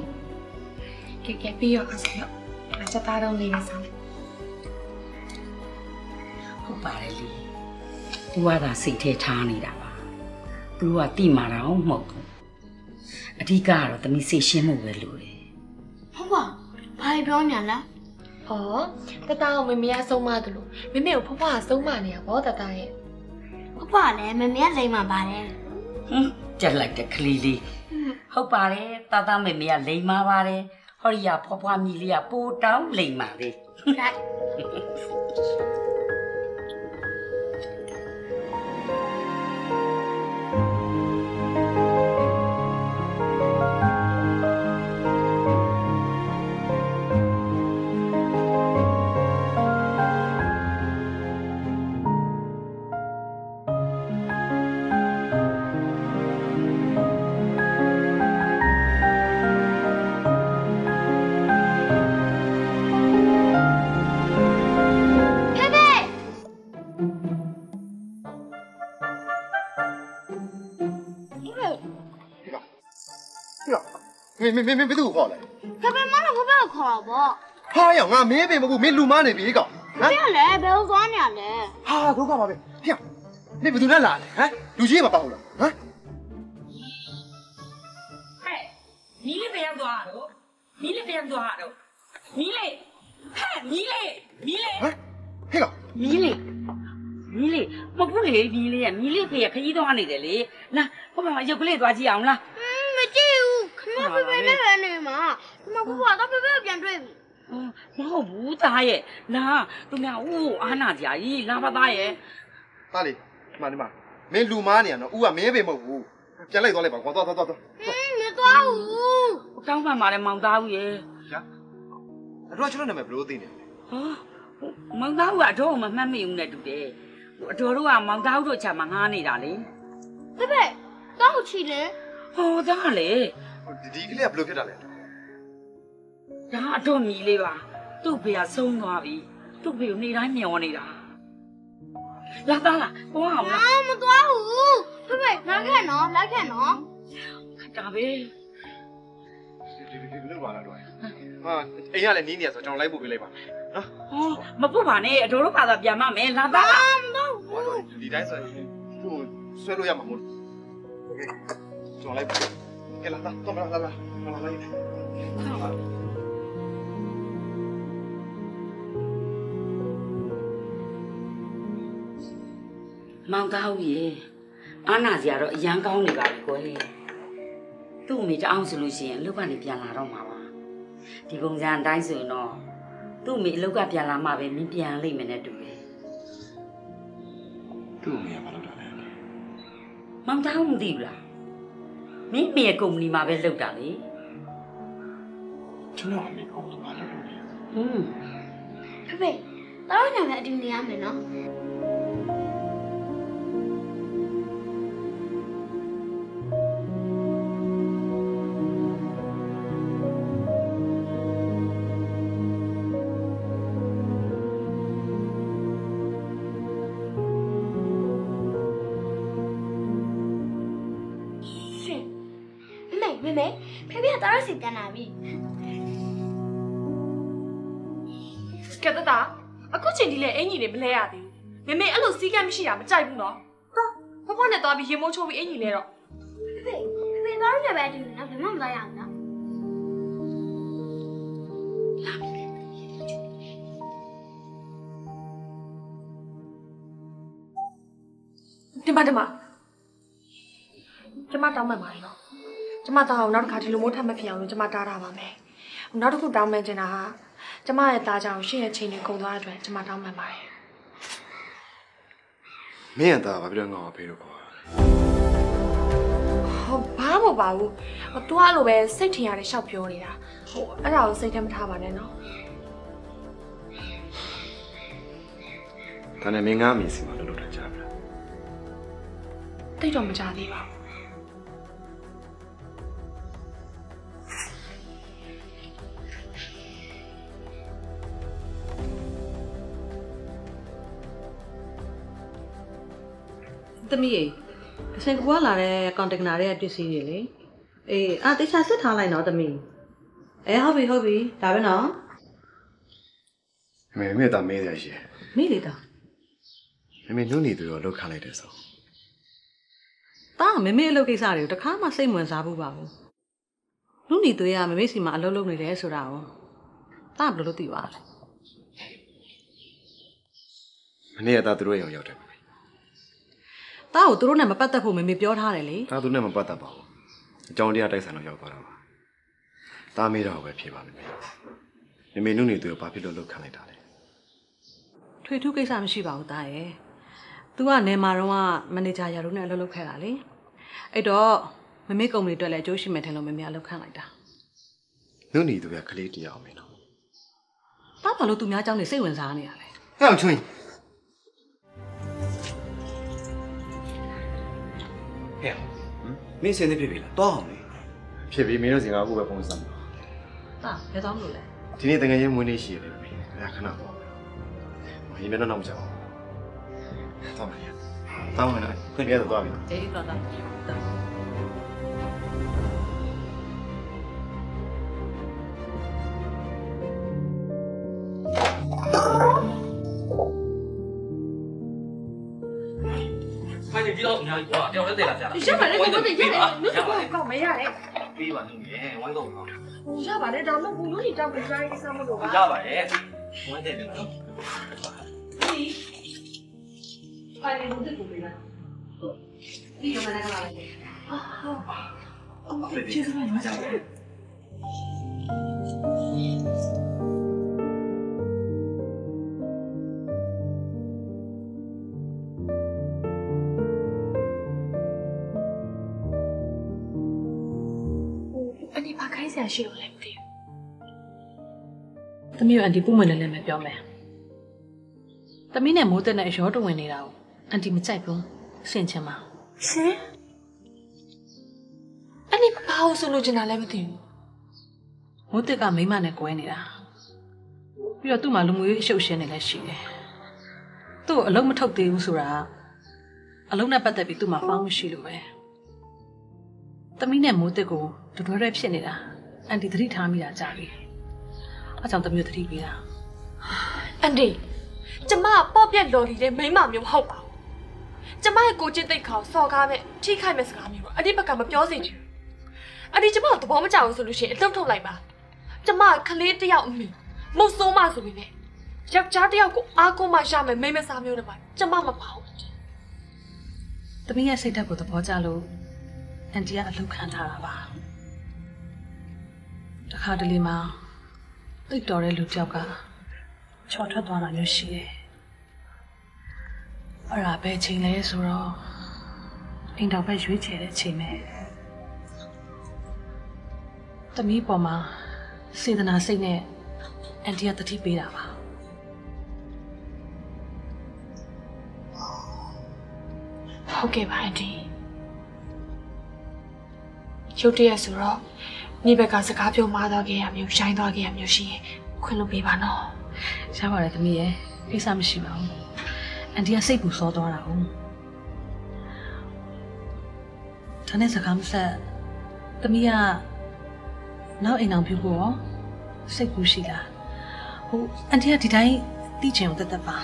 ကဲကဲပြီးရောအစရောငါချက်သားတော့လေးနဲ့ဆောင်လိုက်ဟုတ်ပါတယ်လေသူကသာစိတ်ထဲထားနေတာပါသူကတိမာတော့မဟုတ်ဘူးအဓိကကတော့သမီးစိတ်ရှင်းမှုပဲလို့တယ်ဟုတ်ပါဘာပြောညာလားဟောတတကိုမမေကဆုံးမတယ်လို့မမေကိုဖွားဖွားကဆုံးမနေရဗောတတရဲ့။ပပလည်းမမေကလိမ်မှာပါတယ်ဟွန်းကြက်လိုက်တဲ့ကလေးလေး ဟုတ်ပါတယ်တာတာမေမေကလိန်မာပါတယ်ဟောရီယာဖွားဖွားမြည်လေးကပိုတောင်းလိန်မာလေး။ လိုက်မင်းမင်းမင်းဘယ်သူ့ကိုခေါ်လဲ။ဖေဖေမတော့ဖေဖေကိုခေါ်တော့ဗောဟာရောင်ငါမင်းပင်မကူမင်းလူမနေပြီကောင်ဟမ်။ဖေကလည်းဘယ်လိုသွားနေရလဲဟာဒုက္ခပါပဲဖျက်မင်းဘယ်သူနဲ့လာလဲဟမ်လူကြီးမပေါ့ဘူးလားဟမ်ဟဲ့မြည်လေးပြန်သွားတော့မြည်လေးပြန်သွားတော့မြည်လေးဟဲ့မြည်လေးမြည်လေးဟမ်ဟေ့ကောင်မြည်လေးမြည်လေးမဟုတ်ဘူးလေမြည်လေးကမြည်လေးဖေကခကြီးသွားနေတယ်လေလာဟိုမှာရုပ်ကလေးသွားကြည့်အောင်လား။ဟင်း မကြည့်ဘူး။ခမဖေဖေနဲ့ပဲနေမှာ။ဒီမှာပပတော့ဖေဖေကိုပြန်တွေ့ပြီမဟုတ်ဘူးသားရဲ့လာသူများဦးအာနာကြကြီးလာပါသားရဲ့တားလေဒီမှာဒီမှာမင်းလူမားနေရနော်ဦးကမင်းပင်မဟုတ်ဘူးပြန်လိုက်သွားလိုက်ပါကွာသွားသွားသွားသွား။ဟင်းမသွားဘူးတောင်းပန်ပါတယ်မောင်သားဦးရဲ့ရှာအဲ့တော့ကျွန်တော်နာမည်ဘယ်လိုသိနေလဲဟာမောင်သားဦးကအတော်မမှတ်မိဘူးနဲ့တူတယ်အတော်တို့ကမောင်သားဦးတို့ချာမှာငားနေတာလေ။ဖေဖေတော့ချီလေ ဟောသားလေဒီကလေးကဘယ်လိုဖြစ်တာလဲဒါအတော့မီလေးပါသူ့ဖေကဆုံးသွားပြီသူ့ဖေကိုနေတိုင်းမျောနေတာလာသားလားသွားအောင်လားမသွားဘူးဖေဖေလာခဲ့နော်လာခဲ့နော်ဒါပဲဒီဒီလောက်ပါလားတော့ဟာအိမ်ကလည်းနီးနေရဆိုကျွန်တော်လိုက်ပို့ပေးလိုက်ပါနော်ဟောမပို့ပါနဲ့အတော်တို့ဖာသာပြန်မမယ်လာသားလားမဟုတ်ဘူးဒီတိုင်းဆိုရင်သူ့ဆွဲလို့ရမှာမဟုတ်ဘူး ကျွန်တော်လိုက်ပို့ကဲလာတော့တော့လာလာလာလာလာမောင်သားဦးရေအာနာစရာတော့အရန်ကောင်းနေပါပြီကွယ်သူ့အမိတအောင်ဆိုလို့ရှိရင်အလုပ်ကနေပြန်လာတော့မှာပါဒီပုံစံအတိုင်းဆိုရင်တော့သူ့အမိအလုပ်ကပြန်လာမှပဲမင်းပြန်လိမ့်မယ်နဲ့တူတယ်သူ့အမေကဘာလုပ်တာလဲမောင်သားဦးမသိဘူးလား မင်းမေကုမ္ပဏီမှာပဲလုပ်တာလေကျွန်တော်အမေကောဘာလုပ်လို့လဲဟွန်း။ဖေဖေတော့နာမည်အတူနေရမယ်နော် အခုချိန်ဒီလေအင်ကြီးလေးမလဲရသေးဘူးမမေအဲ့လိုစီးကမ်းမရှိတာမကြိုက်ဘူးနော်တော့ဖွားဖွားနဲ့သွားပြီးရေမိုးချိုးပြီးအင်ကြီးလဲတော့ဖေဖေဖေဖေတော့နာမည်အတူနေနော်ဘယ်မှမသွားရအောင်နော်ဒီမှာဒီမှာကျမတောင်းမှန်ပါတယ်နော်ကျမတောင်းအောင်နောက်တစ်ခါဒီလိုမျိုးထပ်မဖြစ်အောင်လို့ကျမတားတာပါမယ်နောက်တစ်ခုတောင်းမှန်ချင်တာဟာ ကျမရဲ့သားကြောင့်ရှင့်ရဲ့ချိန်တွေကုန်သွားတဲ့အတွက်ကျမတောင်းမှန်ပါတယ်မင်းကသားဘာဖြစ်လို့ငါ့ကိုဖေးလို့ခေါ်တာဟောဘာမှမပါဘူးဟိုသူကအဲ့လိုပဲစိတ်ထင်ရတယ်ရှောက်ပြောနေတာဟိုအဲ့ဒါကိုစိတ်ထဲမထားပါနဲ့နော်ဒါနဲ့မင်းငါအမေစီမှာလှုပ်လှုပ်တာကြားပြီလားတိတ်တော့မကြသေးပါဘူး သမီးရေအစင်ကပွားလာတဲ့ကွန်တက်နာရဲ့ပစ္စည်းတွေလေအေးအာတေချာစစ်ထားလိုက်တော့သမီးအဲဟုတ်ပြီဟုတ်ပြီဒါပဲနော်မင်းမင်းသားမေးရရှိတယ်မိလေတော့မင်းမင်းနုနေသူရောလှုပ်ခလိုက်တယ်ဆိုတာမမေအလုပ်ကိစ္စတွေကိုတခါမှစိတ်ဝင်စားဘူးပါဘူးလူနီသွေးကမမေစီမှာအလုပ်လုပ်နေတယ်ဆိုတာကိုတာဘယ်လိုလုပ်သိပါလဲမနေ့ကသားသူတို့ရောရောက်တယ်မမေ တားကိုသူတို့နဲ့မပတ်သက်ဖို့မေမေပြောထားတယ်လေ သားသူနဲ့မပတ်သက်ပါဘူးအကြောင်းတရားတိုက်ဆိုင်တော့ရောက်သွားတာပါသားမေးတော့ပဲဖြေပါမယ်မေမေနုနေသူကဘာဖြစ်လို့လောက်ခံလိုက်တာလဲ ထွေထူးကိစ္စမရှိပါဘူးတားရဲ့ तू ကနေမာတော့ကမန်နေဂျာရာတို့နဲ့အလုပ်လုပ်ခဲ့တာလေအဲ့တော့မမေကုမ္ပဏီအတွက်လည်းအကျိုးရှိမယ်ထင်လို့မမေအလုပ်ခန့်လိုက်တာ နုနေသူကကလေးတယောက်မင်းတော့ တားဘာလို့သူများเจ้าနေစိတ်ဝင်စားနေရလဲ ဟဲ့အောင်ချွင်း ဟဲ့မင်းစင်းနေဖြစ်ပြီလားတောင်းအောင်လေဖြစ်ပြီမင်းတို့စီကအခုပဲဖုန်းဆက်မှာတားဘယ်တော့မလို့လဲဒီနေ့တကယ်ချင်းမွေးနေ့ရှိရတယ်မေအဲ့ခဏတော့မင်းမျက်နှာတော့မကြောက်ဘူးတောင်းပါရတောင်းမလားခွင့်ပြတော့သွားပြီအေးတော့တား တက်လာပြတာရပါတယ်ကိုကိုတက်ရတယ်လူကကောက်မရတယ်ပြီးပါလို့ရယ်ဝိုင်းတော့ကောက်ရပါတယ်ဒါမှမဟုတ်လူကြီးတောင်းပန်ကြိုင်းစမ်းမလို့ပါရပါတယ်ဝိုင်းတယ်နော်ဒီပါလေဘုဒ္ဓကိုပေးလားဟုတ်ဒီကမနာကပါလေဟုတ်ဟုတ်ကျေးဇူးပါ နီဘာခိုင်းစရာရှိလို့လဲမသိဘူး။သမီးကိုအန်တီပုံမှန်လည်းလည်းမပြောမယ်။သမီးနဲ့မိုးတက်နဲ့ရောတဝင်နေတာကိုအန်တီမကြိုက်ဘူး။ဆင်ချင်ပါရှင်အနီဘာလို့ဆိုလို့ချင်တာလဲမသိဘူး။မိုးတက်ကမိမနဲ့ကွဲနေတာ။ပြီးတော့သူ့မှာလူမျိုးရေးအရှုပ်ရှင်းနေလည်းရှိတယ်။သူ့ကိုအလုံးမထုတ်သေးဘူးဆိုတာကအလုံးနဲ့ပတ်သက်ပြီးသူ့မှာဖောင်းမရှိလို့ပဲ။သမီးနဲ့မိုးတက်ကိုတတွဲတွဲဖြစ်နေတာ အန်တီသတိထားမိတာကြာပြီ။အဲကြောင့်သမီးကိုသတိပေးတာအန်ဒီကျမကပေါ့ပြက်လော်လီတဲ့မိန်းမမျိုးမဟုတ်ပါဘူးကျမရဲ့ကိုကျင့်သိက္ခာကိုစော်ကားမဲ့ထိခိုက်မဲ့စကားမျိုးအဒီဘက်ကမပြောစေချင်ဘူးအဒီကျမကသဘောမကျဘူးဆိုလို့ရှိရင်အလုပ်ထုတ်လိုက်ပါကျမကကလေးတစ်ယောက်အမိမဟုတ်ဆိုးမဆိုပြီးနဲ့ယောက်ျားတစ်ယောက်ကိုအားကိုးမှရမယ်မိန်းမစားမျိုးတွေပါကျမမပါဘူး။သမီးရဲ့စိတ်ဓာတ်ကိုသဘောကျလို့အန်တီကအလုပ်ခံထားတာပါ။တ ခါတလေမှာသိပ်တော်တဲ့လူတစ်ယောက်ကချော်ထွက်သွားတာမျိုးရှိတယ်။အဲ့ဒါပဲချိန်လဲဆိုတော့အိမ်တော်ပဲရွေးချယ်တဲ့ချိန်ပဲ။သမီးပေါ်မှာစေတနာစိတ်နဲ့အန်တီကတတိပေးတာပါဟုတ်ကဲ့ပါအန်ဒီရုတ်တရက်ဆိုတော့ မိဘကစကားပြောမှားသွားခဲ့ရမျိုးရှိုင်းသွားခဲ့ရမျိုးရှိရင်ခွင့်လို့ပေးပါနော်။ရပါတယ်သမီးရဲ့ကိစ္စမရှိပါဘူး။အန်တီကစိတ်ပူစောသွားတာဟုတ်။ဒါနဲ့စကားမဆက်သမီးကနောက်အိမ်အောင်ပြုဖို့ရောစိတ်ကူးရှိလား။ဟိုအန်တီကဒီတိုင်းသိချင်အောင်တက်တက်ပါ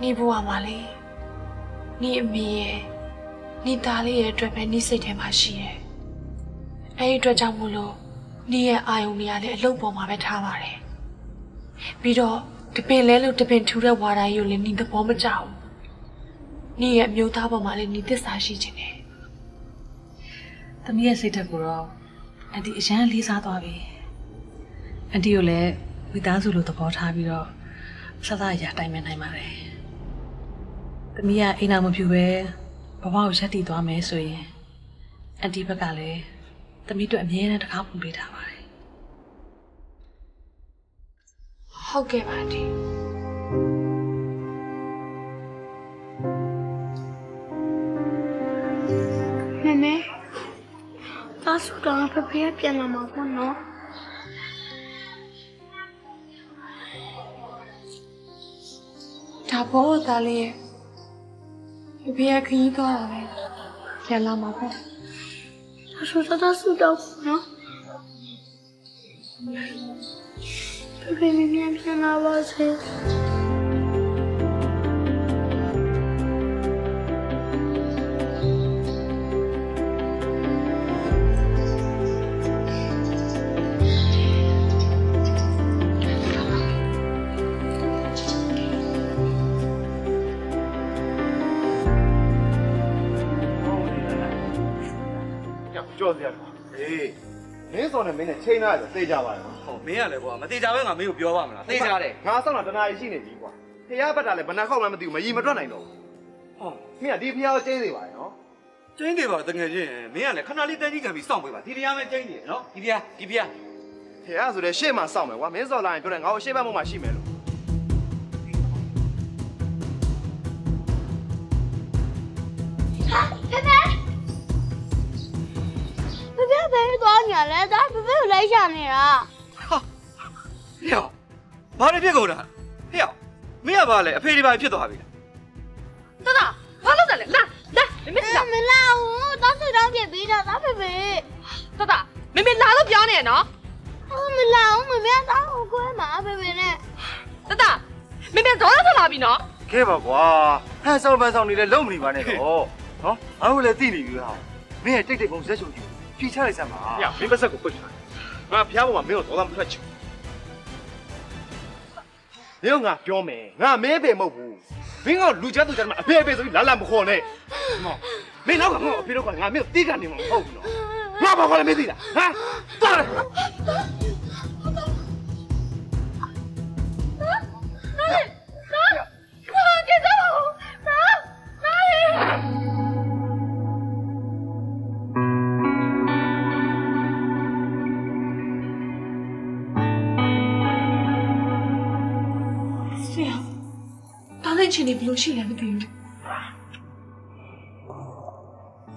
နေဘဝမှာလေနေအမေရဲ့ နေသားလေးရဲ့အတွက်ပဲနေစိတ်ထဲမှာရှိရဲ့အဲဒီအတွက်ကြောင့်မို့လို့နေရဲ့အာယုံတွေကလည်းအလုပ်ပေါ်မှာပဲထားပါတယ်ပြီးတော့တပင်လဲလို့တပင်ထူတဲ့ဝါဒကြီးကိုလည်းနေသဘောမကျဘူးနေရဲ့အမျိုးသားပေါ်မှာလည်းနေသစ္စာရှိခြင်းတယ်။သမီးရဲ့စိတ်ဓာတ်ကိုတော့အန်တီအရန်လေးစားသွားပြီ။အန်တီကိုလည်းမိသားစုလိုသဘောထားပြီးတော့စသရတိုင်ပင်နိုင်ပါတယ်။သမီးကအိမ်နာမပြူပဲ ဘဝကိုရက်တည်သွားမယ်ဆိုရင်အန်တီဘက်ကလည်းသမီးတို့အမြဲတမ်းတကားဖွင့်ပေးထားပါတယ်ဟုတ်ကဲ့ပါဒီမမေသားစုတော့ဖဖေကပြန်လာမှာပေါ့နော်ဒါဘောသားလေး ရဲ့ဒီဖေကခရီးသွားတာပဲပြန်လာမှာပေါ့သားစုတော့သားစုတော့နော်ဖဖေမမြန်ပြန်လာပါစေ ကြော်စရာကွာဟေးမင်းစော်နဲ့မင်းနဲ့ချိန်လာတယ်သိကြပါရဲ့ဟောမင်းကလည်းကွာမသေးကြပဲငါမင်းကိုပြောပါမလားသေချာတယ်ငါစောင့်တာတနားရှိနေပြီကွာဖះဘက်တာလည်းဘယ်နှခေါက်မှမသိဘူးမရီမတွက်နိုင်တော့ဘူးဟောမင်းကဒီဖះကိုကျင်းနေပါရဲ့နော်ကျင်းနေပါတကယ်ချင်းမင်းကလည်းခဏလေးတန်းကြီးခံပြီးစောင့်ပေးပါဒီတရားပဲကျင်းနေနော်ဒီပြားဒီပြားဖះဆိုတဲ့ရှေ့မှာစောင့်မယ်ကွာမင်းစော်လာရင်ပြောတယ်ငါ့ကိုရှေ့ဘက်မှာရှိမယ်လို့ဖေဖေ ဖေဖေသွားနေရလဲဒါဖေဖေကိုလိုက်ရှာနေတာဟေ့ဘာလဲဖြစ်ကုန်တာဟေ့မင်းကဘာလဲအဖေဒီဘာဖြစ်သွားပြီတတဘာလို့လဲလာလာမမေလာမလာဘူးတောက်စစ်တောင်းပြပြီးတော့ဒါဖေဖေတတမမေလာလို့ပြောနေရနော်မလာဘူးမမေကတောက်ကိုကွဲမှာဖေဖေနဲ့တတမမေဒေါ်လာထွက်လာပြီနော်ခဲပါကွာဟန်ဆောင်ပန်းဆောင်နေလဲလုံးမနေပါနဲ့တော့နော်အားကိုလည်းသိနေပြီဟာမင်းရဲ့တိတ်တိတ်ပုံဇက်ချုပ်ကြီး ဖြီချလိုက်စမ်းပါဟေ့မင်းပါဆက်ကိုပုတ်ချငါဖះပေါ်မှာမင်းကိုတော်တော်မထွက်ချင်မင်းကငါပြောမယ်ငါမဲပေမဟုတ်ဘူးမင်းကလူချမ်းသူချမ်းမှာအဖေအဖေဆိုပြီးလာလာမခေါ်နဲ့နော်မင်းတော့ကငါအဖေတော့ကငါမင်းကိုတီးကနေမှာမဟုတ်ဘူးနော်ငါဘာခေါ်လဲမသိလားဟမ်တော်တယ် ဒါနဲ့ချင်းနေဘယ်လိုရှိလဲမသိဘူး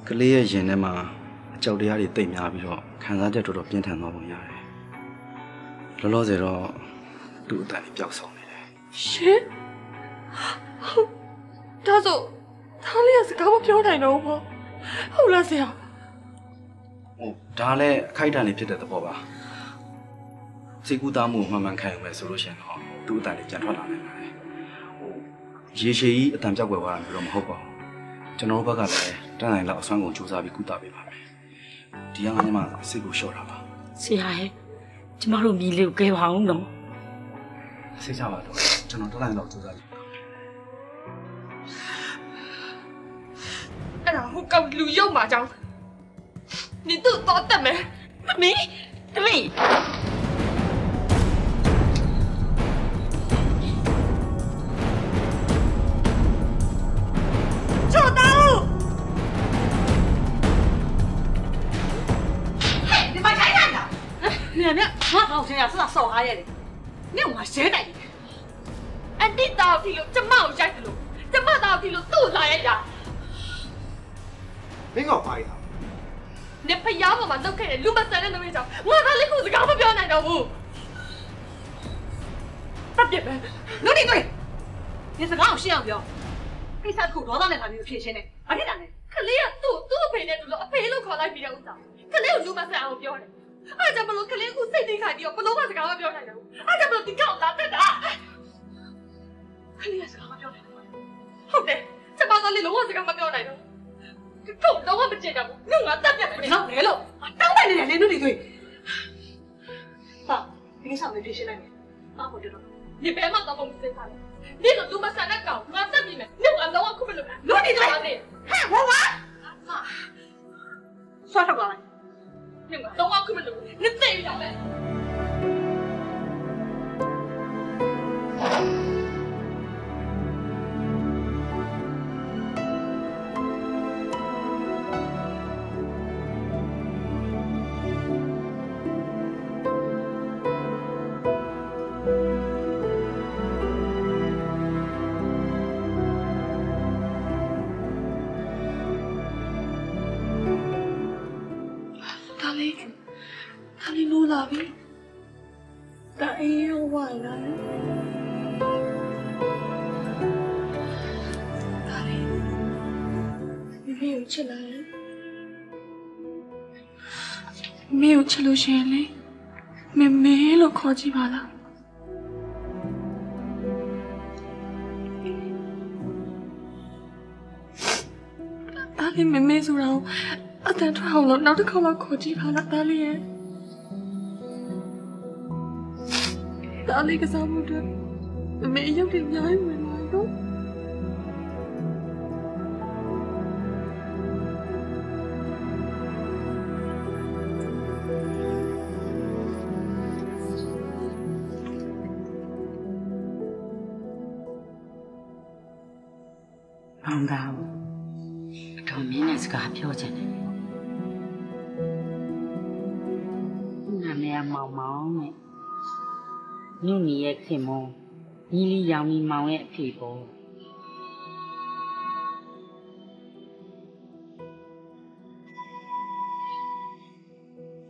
ကလေးရဲ့ရင်ထဲမှာအကြောက်တရားတွေတိတ်များပြီးတော့ခံစားချက်တော်တော်ပြင်းထန်သွားပုံရတယ်လောလောဆယ်တော့သူ့အတန်ကြီးပျောက်ဆုံးနေတယ်ရှင်ဒါဆိုဒါလေးကစကားမပြောနိုင်တော့ဘူးပေါ့ဟုတ်လားဆရာဟုတ်ဒါလည်းအခိုက်အတန့်လေးဖြစ်တဲ့သဘောပါစိတ်ကူးသားမှုကိုမှန်မှန်ခံယူမယ်ဆိုလို့ရှိရင်တော့သူ့အတန်လေးပြန်ထွက်လာနိုင်ပါတယ်ဟို ရေရှည်ကြီးအတန်ပြောက်ွယ်သွားတာမျိုးတော့မဟုတ်ပါဘူးကျွန်တော်တို့ဘက်ကလည်းတန်းနိုင်လောက်အစွမ်းကုန်စူးစမ်းပြီးကုသပေးပါမယ်ဒီကငါညမစိတ်ကိုလျှော့တာပါ ဆရာရဲ့ကျမတို့မြည်လေးကိုကဲပါအောင်နော် စိတ်ချပါတော့ကျွန်တော်တန်းနိုင်လောက်စူးစမ်းပြီး အဲ့ဒါဟိုကောင်လူရုပ်မှာကြောင်း你都多得没？没，没。 တယ်မြတ်ငါတော့ဆရာဆက်ဆော်အားရတယ်။မြတ်ငါရဲတိုက်တယ်။အန်တီတာကိုဒီလိုကျမကိုရိုက်တယ်လို့ကျမတာကိုဒီလိုသူ့လာရိုက်တာ။မင်းကပါရ။နေဖျားပေါ်မှာလောက်ခဲ့တဲ့လူမဆန်တဲ့သမီးကြောင့်ငါကလည်းခုစကားမပြောနိုင်တော့ဘူး။တပ်ပြစ်ပဲ။လူတွေတွေ့။ဒီစကားကိုရှင်းအောင်ပြော။ကိစ္စခုဒေါသနဲ့ခါမျိုးဖြေရှင်းတယ်။အဖြစ်တာနဲ့ကလေးကသူ့သူ့အဖေနဲ့သူ့လို့အဖေလို့ခေါ်လိုက်ပြီးတဲ့ဥစ္စာ။ကလေးကိုလူမဆန်အောင်ပြောတယ်။ အားကြောင့်မလို့ကလေးကိုစိတ်သိခိုင်းပြီးတော့ဘလို့မှစကားမပြောနိုင်ဘူးအားကြောင့်မလို့ဒီကောင်လာတက်တာကလေးကစကားမပြောနိုင်ဘူးဟုတ်တယ်ကျမကလေးလုံးဝစကားမပြောနိုင်ဘူးဒီကောင်တော့မကြည့်တာဘူးလူငါတက်ပြတ်ပြီလောက်လေလို့တောင်းပန်နေတယ်လေနုတွေတွေပါဒီကိစ္စမပြေရှင်းနိုင်ဘူးပါဖို့တော်ဒီဘဲမှာတော့မစိတ်ထားဘူးဒီလိုလူမဆန်တဲ့ကောင်ငါတက်ပြီမယ်နုအလုံးဝခုမလို့နုတွေတွေဟဲ့ဝါဝါဆွတ်တော့ပါလား 你们等我可不能，你等一下呗。 မိကိုချစ်လို့ရှိရင်လေမမေလို့ခေါ်ကြည့်ပါလားဒါလေးမမေဆိုတော့အတန်ထွက်အောင်လို့နောက်တစ်ခေါက်လောက်ခေါ်ကြည့်ပါလားဒါလေးရဲ့ဒါလေးကစားမှုတွေမမေရုပ်တွေအများကြီးဝင် င်းတာကိုအတော်မြင့်တဲ့စကားပြောချင်တယ်နာမည်ကမောင်မောင်နဲ့ညူနီရဲ့ခင်မုံညီလီရောင်ကြီးမောင်ရဲ့အဖေပေါ်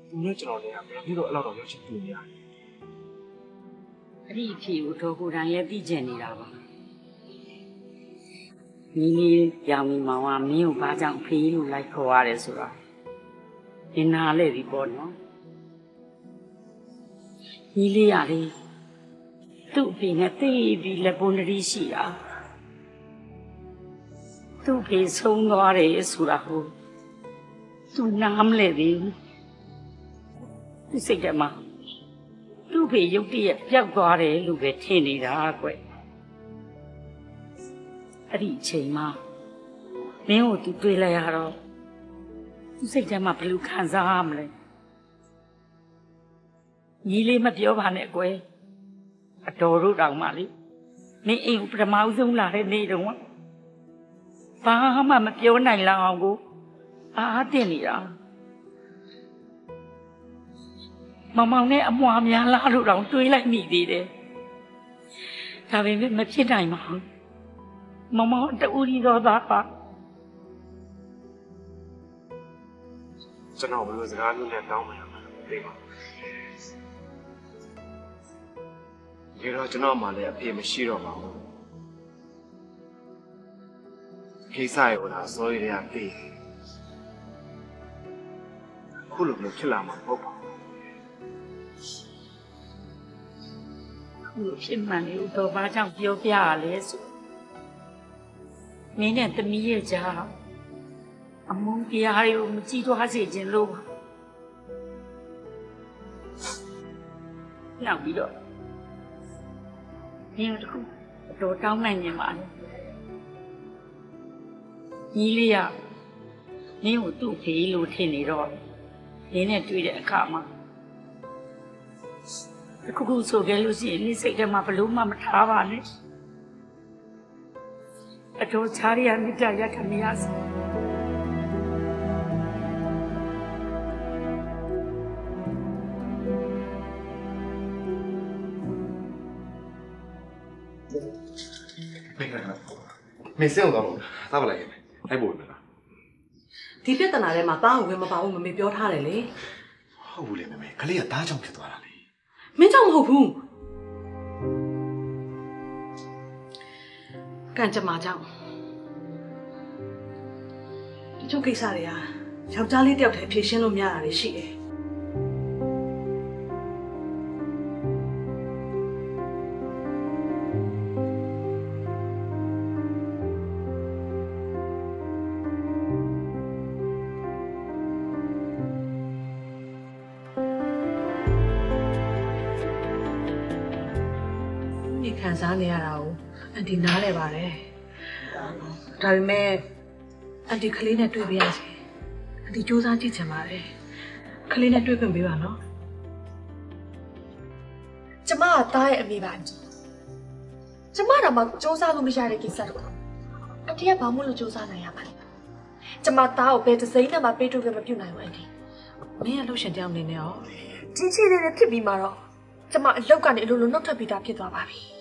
သူနဲ့ကျွန်တော်နဲ့ကဘယ်ပြီးတော့အဲ့လောက်တော့ရောက်ချင်တွေ့နေရတယ်အဲ့ဒီအဖေကိုတော့ကိုယ်တိုင်လည်းသိကျင်နေတာပါ ညီလီရောင်ကြီးမောင်ကမင်းကိုဘာကြောင့်အဖေလို့လိုက်ခေါ်ရတယ်ဆိုတော့ဒီနာလေဒီပေါ့နော်ညီလေးရလေသူ့အဖေနဲ့တိတ်ပြီးလက်ပွန်တရီရှိတာသူ့အဖေဆုံးသွားတယ်ဆိုတာဟုတ်သူနားမလဲသေးဘူးသူစိတ်ထဲမှာသူ့အဖေရုတ်တရက်ပျောက်သွားတယ်လို့ပဲထင်နေတာကွ အဲ့ဒီအချိန်မှာမင်းကိုသူတွေ့လိုက်ရတော့သူစိတ်ထဲမှာဘယ်လိုခံစားရမလဲညီလေးမပြောပါနဲ့ကွယ်အတော်တို့တောင်မှလေမင်းအိမ်ကိုပထမဦးဆုံးလာတဲ့နေ့တုန်းကဘာမှမပြောနိုင်လောက်အောင်ကိုအားတင်နေတာမမောင်နဲ့အမွာများလားလို့တောင်တွေးလိုက်မိသေးတယ်ဒါပေမဲ့မဖြစ်နိုင်ပါဘူး မမောင်တူရီတော်သားပါကျွန်တော်ဘယ်လိုစကားမျိုးနဲ့တောင်းမှန်းမသိပါဘူးဒီတော့ကျွန်တော်မှလည်းအဖေမရှိတော့ပါဘူးကိစ္စရောလားစောရရပြီခုလိုမျိုးဖြစ်လာမှာမဟုတ်ပါဘူးခုလိုဖြစ်မှန်လို့တော့ဘာကြောင့်ပြောပြရလဲဆို မင်းနဲ့သမီးရဲ့ကြားအမုန်းတရားတွေကိုမကြည့်သွားစေခြင်းလို့ပါနောက်ပြီးတော့မင်းတို့ကအတော်တောင်းနိုင်နေပါလေညီလေးကမင်းကိုသူ့ဖေးလို့ထင်နေတော့နင်းနဲ့တွေ့တဲ့အခါမှာအခုခုဆိုကြလို့ရှိရင်ဒီစိတ်ထဲမှာဘလို့မှမထားပါနဲ့ အတော်ချားရရမြတ်ရခမရစမင်းကမင်းစင်းအောင်တော့သားပါလိုက်ခဲ့မယ်လိုက်ဖို့ပဲလားဒီပြဿနာထဲမှာတားအောင်ဝင်မပါဘူးမမေပြောထားတယ်လေဟုတ်ဘူးလေမမေကလေးကသားကြောင့်ဖြစ်သွားတာလေမင်းကြောင့်မဟုတ်ဘူး ကံကြမ္မာကြောင့်ဒီချုပ်ကိစ္စတွေကယောက်ျားလေးတယောက်တည်းဖြေရှင်းလို့မရတာတွေရှိတယ် တီနားလဲပါတယ်ဒါပေမဲ့အန်တီကလေးနဲ့တွေ့ပြရစီအန်တီစူးစမ်းကြည့်ချင်ပါတယ်ကလေးနဲ့တွေ့ခွင့်ပေးပါနော်ကျမကတားရဲ့အမိပါအန်တီကျမတော့မှစူးစမ်းလို့မရတဲ့ကိစ္စတော့အတီးကဘာမှမလို့စူးစမ်းနိုင်ရပါလဲကျမတားကိုဘယ်တစ်စိမ့်နဲ့မှပေးထုတ်ခွင့်မပြုနိုင်ဘူးအန်တီမင်းကလှုပ်ရှင်ကြောင်နေနေရောကြီးကြီးလေးနဲ့ဖြစ်ပြီးမှတော့ကျမအလောက်ကနေအလိုလိုနှုတ်ထွက်ပြီးသားဖြစ်သွားပါပြီ။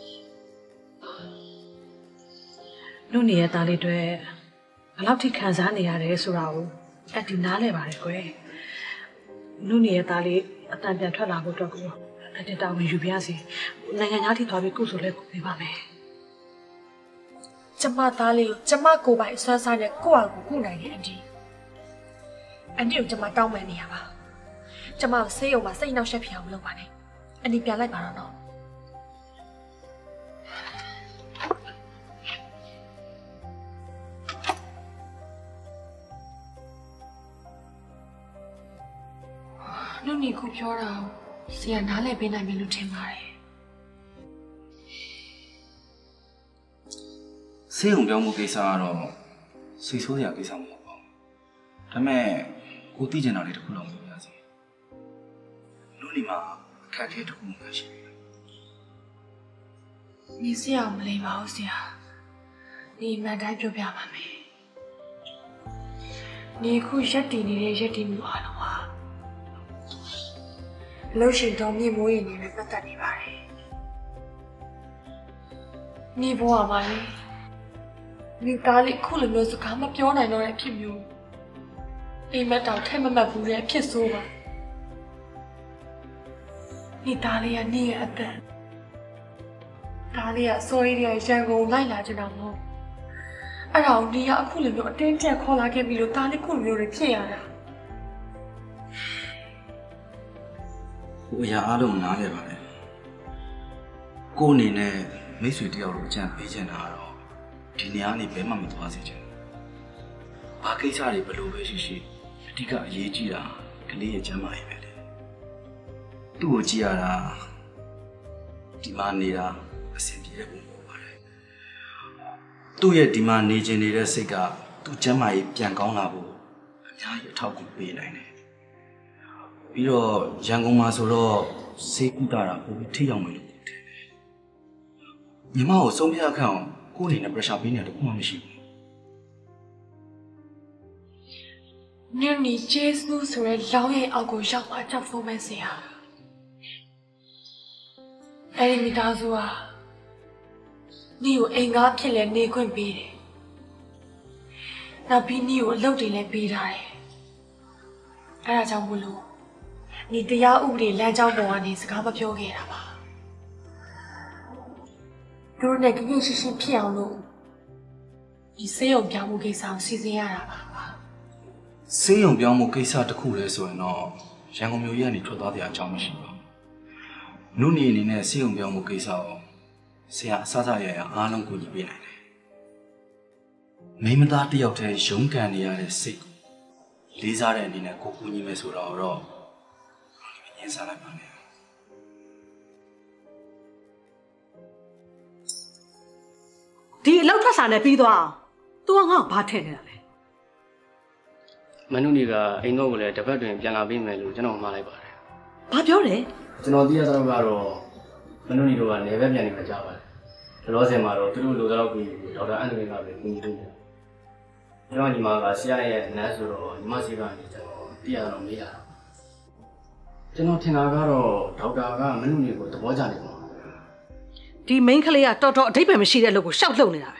နုနေရဲ့သားလေးတွေဘယ်လောက်ထိခံစားနေရတယ်ဆိုတာကိုအန်တီနားလဲပါတယ်ကွယ်နုနေရဲ့သားလေးအတန်ပြန်ထွက်လာဖို့အတွက်ကိုအန်တီတောင်းဝင်ယူပြစီနိုင်ငံသားထိသွားပြီးကုဆိုလဲကုပေးပါမယ်ကျမသားလေးကိုကျမကိုယ်ပိုင်အစွမ်းစားနဲ့ကိုယ့်အကူကုနိုင်တယ်အန်တီအန်တီကိုကျမတောင်းပန်နေရပါကျမကိုဆေးရုံမှာစိတ်နှောက်ယှက်ဖြစ်အောင်မလုပ်ပါနဲ့အန်တီပြန်လိုက်ပါတော့နော် နုနီခုပြောတာကိုဆရာနားလည်ပေးနိုင်ပြီလို့ထင်ပါတယ်ဆေးရုံပြောင်းမှုကိစ္စကတော့စိတ်ဆိုးစရာကိစ္စမဟုတ်ပါဘူးဒါပေမဲ့ကိုသိကျင်တာလေးတစ်ခုတော့ပြောပြစီလူလီမှာအခက်အခဲတစ်ခုမှရှိတယ်နေစရာမလေးပါဘူးဆရာဒီမှန်တိုင်းပြောပြပါမယ်ဒီခုရက်တည်နေတဲ့ရက်တည်မှုအားလုံးဟာ လှုပ်ရှင်တော်မြင့်မိုးရင်နေနဲ့ပတ်သက်နေပါတယ်နေဘဝမှာလေဒီကားလေးခုလိုမျိုးစကားမပြောနိုင်တော့တဲ့အဖြစ်မျိုးအိမ်မက်တောင်ထဲမမတ်ဘူးတဲ့အဖြစ်ဆိုးပါဒီသားလေးကနေရဲ့အသက်ဒါလေးကစိုးရိမ်ရရန်ကုန်လိုက်လာကြတာမဟုတ်အဲ့ဒါကိုဒီကအခုလိုမျိုးအတင်းကျပ်ခေါ်လာခဲ့ပြီလို့ဒါလေးခုလိုမျိုးတွေဖြစ်ရတာ ဟိုအရာအားလုံးနားလဲပါတယ်ကို့အနေနဲ့မိတ်ဆွေတယောက်လိုအကြံပေးချင်တာကတော့ဒီနေရာကနေဘယ်မှမသွားစေချင်ဘူးဘာကိစ္စတွေဘယ်လိုပဲရှိရှိအဓိကအရေးကြီးတာကလေးရဲ့ကျန်းမာရေးပဲလေသူ့ကိုကြည့်ရတာဒီမှာနေတာအဆင်ပြေတဲ့ပုံပေါ်ပါတယ်သူ့ရဲ့ဒီမှာနေချင်နေတဲ့စိတ်ကသူ့ကျန်းမာရေးပြန်ကောင်းလာဖို့အများကြီးအထောက်အကူပေးနိုင်တယ် ပြီးတော့ရန်ကုန်မှာဆိုတော့စေကုတာတာပိုပြီးထိရောက်မယ်လို့ထင်တယ်။ညီမကိုဆုံးဖြတ်ခန့်အောင်ကိုယ့်အနေနဲ့ pressure ပေးနေတာတခုမှမရှိဘူးညနေကျေးဇူးဆိုရဲလောင်းရဲ့အောက်ကိုရောက်မှကြောက်ဆုံးမဲ့စရာအဲ့ဒီမိသားစုဟာ നീ ကိုအိမ်ကားဖြစ်လဲနေခွင့်ပေးတယ်နောက်ပြီး നീ ကိုအလုပ်တွေလည်းပေးထားတယ်အဲ့ဒါကြောင့်မလို့ നീ တရားဥပဒေလမ်းကြောင်းပေါ်ကနေစကားမပြောခဲ့တာပါသူတို့နဲ့ကြည့်ရှင်းရှင်းဖြစ်အောင်လို့ဒီစေယုံပြောင်းမှုကိစ္စကိုစီစဉ်ရတာပါ။စေးရုံပြောင်းမှုကိစ္စတစ်ခုလဲဆိုရင်တော့ရန်ကုန်မြို့ကြီးကနေထွက်သွားတဲ့အကြောင်းမရှိပါဘူး။နုနေအနေနဲ့စေးရုံပြောင်းမှုကိစ္စကိုဆရာအစစရရအားလုံးကူညီပေးနိုင်တယ်။မိန်းမသားတစ်ယောက်တည်းရုန်းကန်နေရတဲ့စိတ်ကိုလေးစားတဲ့အနေနဲ့ကိုကူညီမယ်ဆိုတော့တော့ ညင်စားလိုက်ပါနဲ့ဒီအလောက်ထွက်စာနဲ့ပြီးသွားအောင် तू ကငါ့ကိုဘာထည့်နေတာလဲမနုနေကအိမ်တော့ကိုလည်းတစ်ပတ်တွင်ပြန်လာပေးမယ်လို့ကျွန်တော်မှားလိုက်ပါတယ်ဘာပြောတယ်ကျွန်တော်သိရသလောက်ကတော့မနုနေတို့ကနေဘက်ပြန်နေမှာကြားပါတယ်လောလောဆယ်မှာတော့သူတို့လိုတော့ကိုဒေါက်တာအန်တိုနီကပဲကူညီလို့ရတယ်ကျွန်တော်ညီမကဆရာရဲ့နန်းဆိုတော့ညီမစီကနေကျွန်တော်သိရတော့မေးရတာ ကျွန်တော်ထင်တာကတော့ဒေါက်တာကမနုနေကိုသဘောကျနေမှာဒီ main ကလေးကတော်တော်အထိပ္ပယ်မရှိတဲ့အလုပ်ကိုရှောက်လှုပ်နေတာပဲ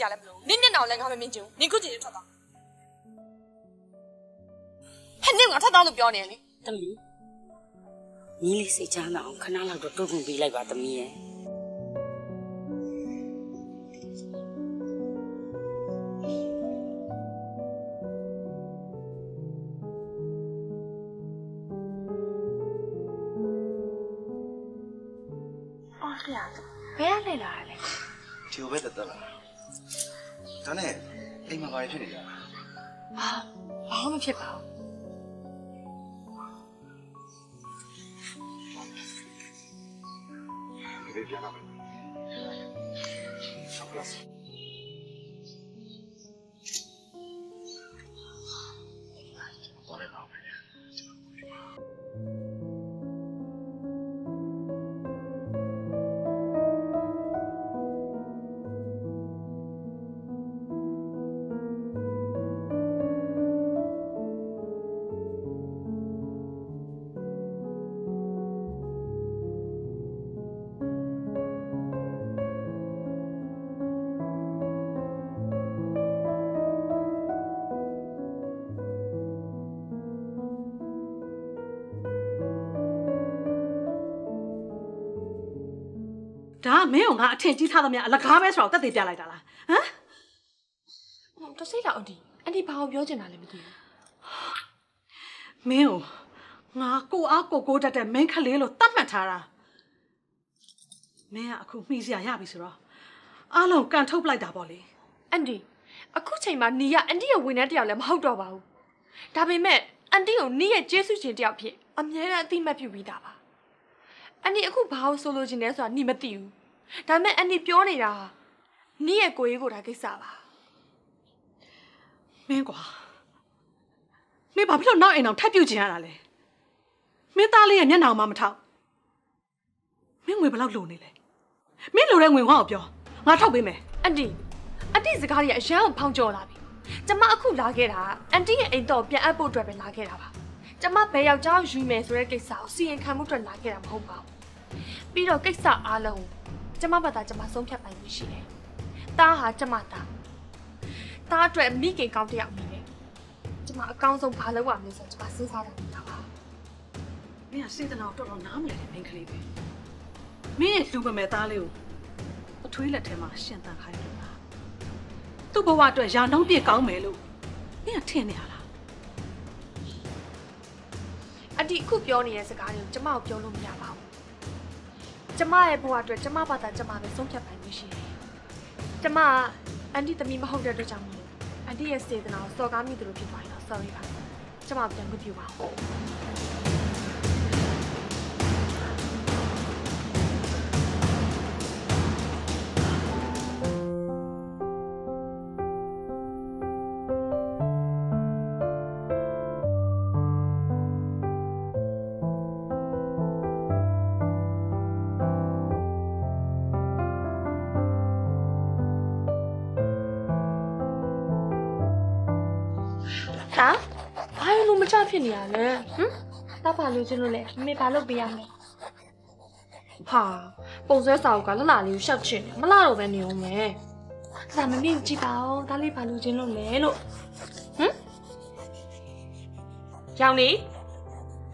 လေးကိုလာကြည့်ကြရလဲမလို့နင်းမျက်နှာကိုလည်းငါမမြင်ချင်ဘူးနင်ခုကြည့်ရထွက်သွားဟဲ့နင်ကထွက်သွားလို့ပြောနေရလေတမီးညီလေးစိတ်ချမ်းသာအောင်ခဏလောက်တော့တွုတ်ခွန်ပေးလိုက်ပါတမီးရဲ့ ဒါကမင်းကိုငါအထင်ကြီးထားသမျှအလကားပဲဆိုတော့တက်သေးပြလိုက်တာလားဟမ်ဟိုတစိတ်လောက်အန်တီအန်တီဘာကိုပြောချင်တာလဲမသိဘူးမင်းကိုငါကိုအားကိုကိုတက်တဲ့မင်းကလေးလို့တတ်မှတ်ထားတာမင်းကအခုမှီစရာရပြီဆိုတော့အားလုံးကန်ထုတ်ပလိုက်တာပေါ့လေအန်တီအခုချိန်မှာနီကအန်တီရဲ့ဝန်ထမ်းတစ်ယောက်လည်းမဟုတ်တော့ပါဘူးဒါပေမဲ့အန်တီကိုနီရဲ့ကျေးဇူးရှင်တစ်ယောက်ဖြစ်အမြဲတမ်းအသိမှတ်ပြုပြီးသားပါ အန်တီအခုဘာကိုဆိုလိုချင်လဲဆိုတာနီမသိဘူးဒါပေမဲ့အန်တီပြောနေတာနီရဲ့ကိုရေးကိုဒါကိစ္စပါမင်းကွာမင်းဘာဖြစ်လို့နောက်အိမ်အောင်ထပ်ပြုတ်ချင်ရတာလဲမင်းသားလေးရဲ့မျက်နှာမှမထောက်မင်းငွေဘယ်လောက်လိုနေလဲမင်းလိုတဲ့ငွေငါ့ကိုပြောငါထောက်ပေးမယ်အန်တီအန်တီစကားတွေကအရန်ကိုဖောင်းကျော်လာပြီကျမအခုလာခဲ့တာအန်တီရဲ့အိမ်တော့ပြန်အပ်ဖို့အတွက်ပဲလာခဲ့တာပါကျမဘယ်ယောက်ျားကိုယူမယ်ဆိုတဲ့ကိစ္စကိုစီရင်ခံမှုအတွက်လာခဲ့တာမဟုတ်ပါဘူး ပြီးတော့ကိစ္စအားလုံးကိုကျမဘာသာကျမဆုံးဖြတ်ပိုင်မှုရှိတယ်တားဟာကျမတားတားအတွက်မိခင်ကောင်းတစ်ယောက်အနေနဲ့ကျမအကောင်းဆုံးဘာလုပ်ရမလဲဆိုတော့ကျမစဉ်းစားတာနေတာပါမင်းကစေတနာကိုတော်တော်နားမလည်တဲ့မိန်းကလေးပဲမင်းရဲ့လူပမဲ့သားလေးကိုအထွေးလက်ထဲမှာရှင်သန်ခိုင်းလို့လားသူ့ဘဝအတွက်ရာနှောင်းပြည့်ကောင်းမယ်လို့မင်းကထင်နေရလားအန်တီအခုပြောနေတဲ့စကားတွေကိုကျမကိုပြောလို့မရပါဘူး ကျမရဲ့ဘဝအတွက်ကျမဘာသာကျမပဲဆုံးဖြတ်ပိုင်မှုရှိတယ်ကျမကအန်တီသမီးမဟုတ်တဲ့အတွက်ကြောင့်မလို့အန်တီရဲ့စေတနာကိုစော်ကားမိသလိုဖြစ်သွားရင်တော့ sorry ပါကျမပြန်ခွင့်ပြုပါ နေရလဲဟမ်တားပါလို့ချင်းလို့လဲမမေဘာလုပ်ပေးရမလဲဟာပုံဆွဲစာအုပ်ကလှလှလေးကိုရှောက်ချင်တယ်မလှတော့ပဲနေအောင်မယ်ဒါမမေကိုကြည့်ပါဦးဒါလေးဘာလို့ချင်းလို့လဲလို့ဟမ်ရောင်နေ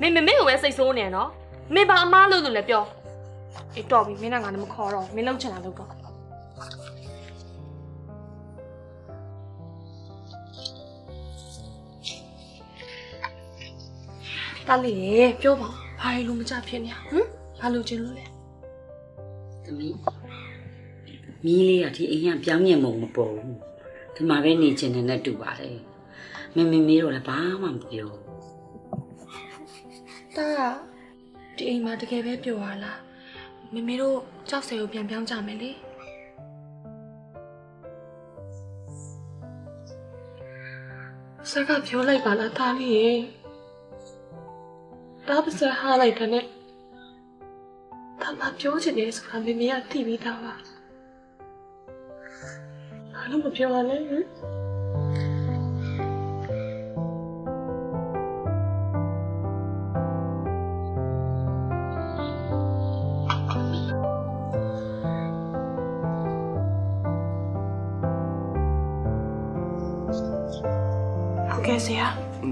မင်းမမေကိုပဲစိတ်ဆိုးနေနော်မင်းဘာအမားလို့လို့လဲပြောအေးတော်ပြီမင်းကငါနဲ့မခေါ်တော့မင်းလောက်ချင်တာလုပ်တော့ တားလေပြောပါဘာလို့မကြဖြစ်နေဟမ်ဘာလို့ကျင်လို့လဲသမီးမီးလေးကဒီအိမ်ကပြောင်းမြင်မုံမပေါ်ဘူးဒီမှာပဲနေချင်တယ်နဲ့တူပါတယ်မမေမေတော့လည်းဘာမှမပြောတားဒီအိမ်မှာတကယ်ပဲပျော်ရလားမမေတို့ကြောက်စဲကိုပြန်ပြောင်းကြမယ်လေဆက်ကပြောလိုက်ပါလားတားလေးရေ တားပါစဟာလိုက်တယ်နဲ့တားမပြောချင်တယ်ဆိုတာမမေကသိပြီးသားပါဘာလို့မပြောရလဲ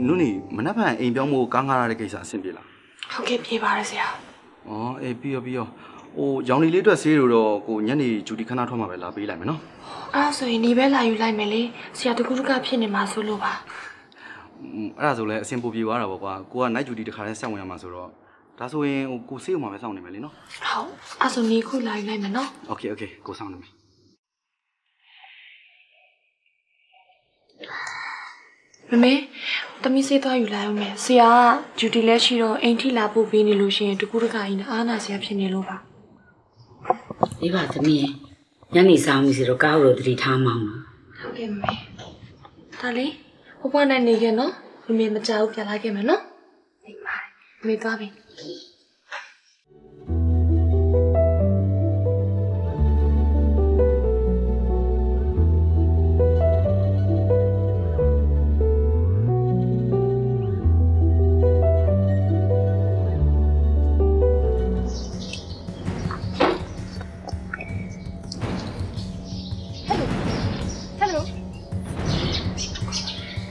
နုနေမနှက်ဖန်အိမ်ပြောင်းဖို့ကားငှားရတဲ့ကိစ္စအဆင်ပြေလားဟုတ်ကဲ့ပြေပါရဆရာ။ဩအေးပြီးရောပြီးရောဟိုရောင်လီလေးအတွက်ဆေးတို့တော့ကိုညနေဂျူတီခဏထွက်မှာပဲလာပေးလိုက်မယ်နော်အဲ့ဒါဆိုရင်ဒီပဲလာယူလိုက်မယ်လေဆရာတကူတကဖြစ်နေမှာဆိုလို့ပါ။อืมအဲ့ဒါဆိုလည်းအဆင်ပိုပြေသွားတာပေါ့ကွာ။ကိုက night duty တစ်ခါတည်းဆက်ဝင်ရမှာဆိုတော့ဒါဆိုရင်ဟိုကိုဆေးဥမှာပဲစောင့်နေမယ်လीနော်ဟုတ်အဲ့ဆိုနေခုလာယူလိုက်မယ်နော်။ Okay okay ကိုစောင့်နေမယ် မမေတမီးစေးသွားယူလိုက်အောင်မယ်ဆရာကဂျူတီလဲရှိတော့အိမ်ထိလာပို့ပေးနေလို့ရှိရင်တကူတကကြီးနဲ့အားနာဆရာဖြစ်နေလို့ပါအေးပါသမီးရဲ့ညနေဆောင်ပြီဆိုတော့ကားကိုတော့တတိထားမောင်းတော့ဟုတ်ကဲ့မမေဒါလေးဘဘနဲ့နေခဲ့နော်မမေမကြောက်ပြန်လာခဲ့မယ်နော်ဒီပါမမေသွားပြီ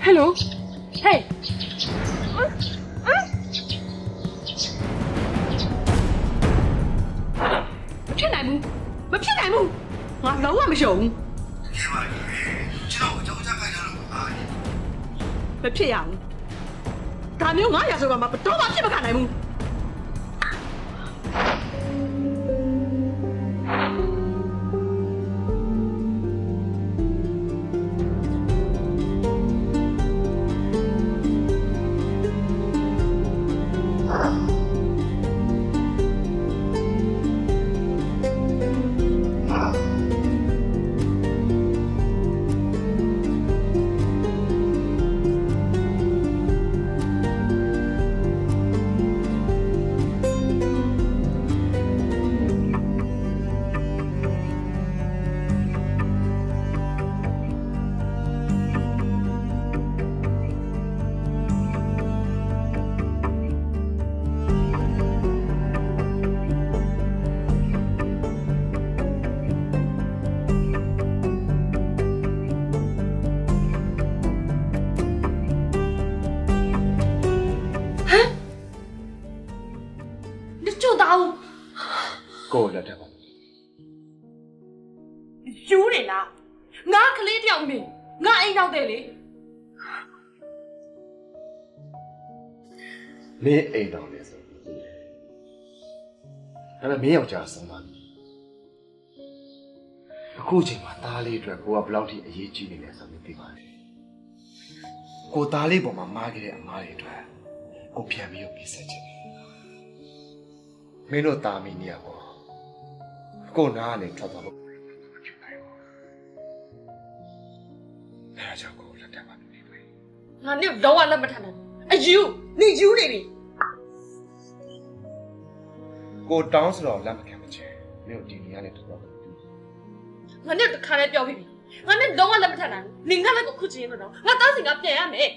Hello. မင်းအိမ်တော်လေဆိုဒါပေမဲ့မင်းယောက်ျားဆုံးပါပြီအခုချိန်မှာသားလေးအတွက်ကိုကဘယ်လောက်ထိအရေးကြီးနေလဲဆိုတော့သိပါတယ်ကိုသားလေးပေါ်မှာမားခဲ့တဲ့အမားတွေအတွက်ကိုပြန်ပြီးတော့ပြည့်စက်ချင်တယ်မင်းတို့သားမင်းကြီးอ่ะပေါ့ကိုနားကနေထွက်သွားလို့မဖြစ်နိုင်ဘူးအဲဒါကြောင့်ကိုလက်ထက်ပါနေပြီငါနဲ့တော့လက်မထမ်းနဲ့ အယူနေယူနေပြီကိုတောင်းဆိုတော့လက်မခံမချင်မင်းတို့ဒီနေရာနဲ့ထွက်သွားလို့ငါနဲ့တခါနဲ့ပြောပြီးပြီငါနဲ့တော့လက်မထမ်းနိုင်ဘူးနင်ကလည်းကိုခုချင်းလို့တော့ငါသားစင်ကပြန်ရမယ်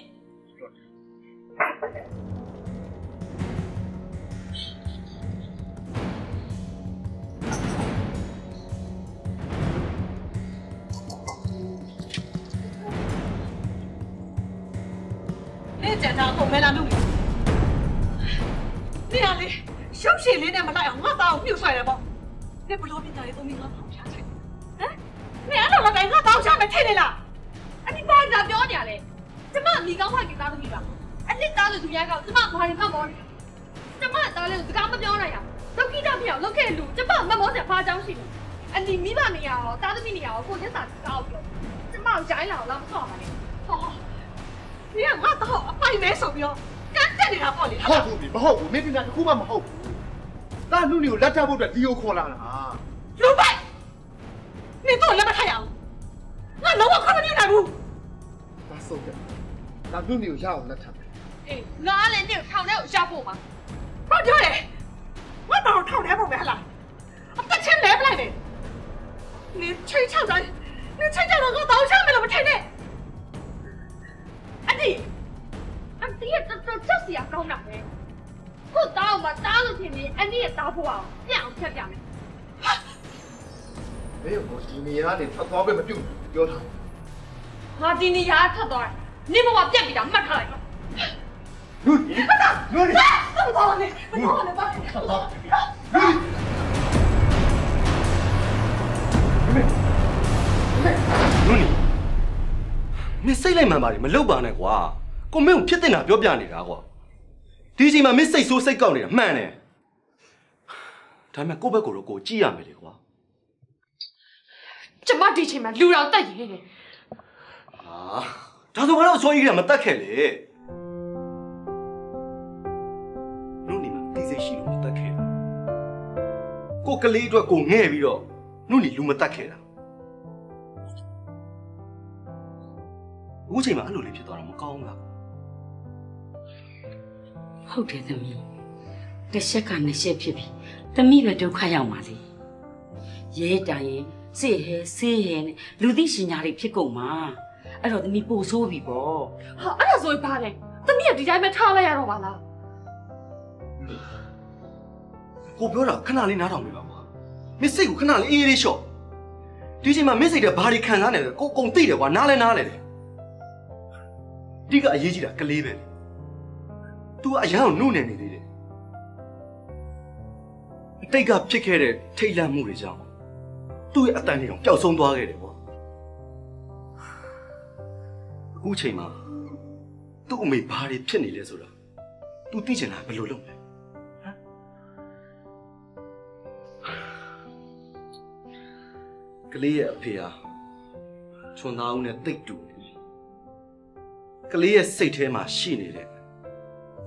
နေကြတာကိုမဲလာလို့နေရလေရှုပ်ရှင်လေးနဲ့မလိုက်အောင်ငါသားကိုမြှုပ်ဆွဲတယ်ပေါ့နေဘလို့ပြတာလေသုံးမိငါဖောင်ချလိုက်ဟမ်နေအဲ့လိုမတိုင်ငါတောင်းချမယ်ထင်နေလားအနိဘာသာပြောနေရလဲကျမမိကောင်းမှကိသားသမီးပါအနစ်သားလို့သူများကကျမဘာရင်ဖတ်မောနေကျမသားလေးကိုစကားမပြောနိုင်ရဒုက္ခိတမြောက်လောက်ခဲ့လူကျမမမောစရာဘာကြောင်းရှိလဲအနိမိဘနေရရောသားသမီးနေရရောကိုရက်စာကောက်ပြောကျမကိုဂျိုင်းလာအောင်လာမဆော့ပါနဲ့ ဟောနေငါတော့အပိုင်မဲဆိုပြီးတော့ကန်းတက်နေတာပေါ့လေဟုတ်ဘူးမဟုတ်ဘူးမင်းပြင်တာတစ်ခုမှမဟုတ်ဘူးတာနုနေကိုလက်ထပ်ဖို့အတွက်ဒီကိုခေါ်လာတာလူပိုက်နေတော့လက်မထိုက်အောင်ငါလုံးဝခွင့်မပြုနိုင်ဘူးဒါဆုံးတယ်ဒါနုနေကိုရအောင်လက်ထပ်မယ်အေးငါလည်းနေထောင်ထဲကိုရှာဖို့ပါဘာပြောလဲငါတော့ထောင်ထဲပုံပဲဟလားအသက်ချင်းလဲပလိုက်တယ်နေချိန်ချောက်တိုင်းနေချိန်ချောက်တော့ငါတောင်းချမယ်လို့မထင်နဲ့ အဒီအန်တီကတော်တော်ချက်စီကောင်းတာပဲကိုတောင်းမှာတားလို့ဖြစ်နေအန်တီရဲ့တားဖို့အောင်ပြအောင်ဖြတ်ပြမယ်မင်းကိုဒီနေရာကနေထွက်သွားခွင့်မပြုဘူးပြောထားငါဒီနေရာထပ်သွားတယ်နေဘဝပြက်ပြီးတာမှတ်ထားလိုက်တော့နုနေနုနေဘာလို့လဲဘာလို့လဲဘာလို့လဲနု နီမင်းစိတ်လိုက်မှန်ပါတယ်မလုပ်ပါနဲ့ကွာကိုမင်းကိုဖြစ်တင်တာပြောပြနေတာကွာဒီအချိန်မှာမင်းစိတ်ဆိုးစိတ်ကောက်နေတာမှန်တယ်ဒါပေမဲ့ကိုယ့်ဘက်ကိုတော့ကိုကြည့်ရမယ်လေကွာကျမဒီချိန်မှာလူတော်တက်ရဲတယ်အာဒါဆိုငါတို့အစိုးရကမတက်ခဲ့လေနုနီမှာတိစိတ်ရှိလို့မတက်ခဲ့တာကိုကလေးအတွက်ကိုငဲ့ပြီးတော့နုနီလူမတက်ခဲ့တာ အခုချိန်မှာအဲ့လိုလေးဖြစ်သွားတာမကောင်းဘူးလားဟုတ်တယ်သမီးတစ်ချက်ကနှစ်ချက်ဖြစ်ပြီသမီးပဲဒုက္ခရောက်ပါစေရဲတိုင်ရင်စေဟဲဆေးဟဲနဲ့လူသိရှင်ညာတွေဖြစ်ကုန်မှာအဲ့တော့သမီးပို့ဆိုးပြီပေါ့ဟာအဲ့ဒါဆိုရင်ဘာလဲသမီးကဒီတိုင်းပဲထားလိုက်ရတော့ပါလားကိုပြောတာခဏလေးနားထောင်ပြပါကွာမင်းစိတ်ကိုခဏလေးအေးအေးလေးလျှော့ဒီချိန်မှာမင်းစိတ်တဲ့ဘာတွေခံစားနေလဲကိုကုံသိတယ်ကွာနားလဲနားလဲတယ် ဒီကအရေးကြီးတာကလေးပဲ तू ကအရန်ကိုနှုတ်နေနေသေးတယ်အတိတ်ကဖြစ်ခဲ့တဲ့ထိတ်လန့်မှုတွေကြောင့်သူ့ရဲ့အတန်တွေတော့ပျောက်ဆုံးသွားခဲ့တယ်ပေါ့အခုချိန်မှာသူ့အမေဘာတွေဖြစ်နေလဲဆိုတာ तू သိချင်တာဘယ်လိုလုပ်လဲဟမ်ကလေးရဲ့အဖေဟာချွန်သားဦးနဲ့တိတ်တူနေတယ် ကလေးရဲ့စိတ်ထဲမှာရှိနေတဲ့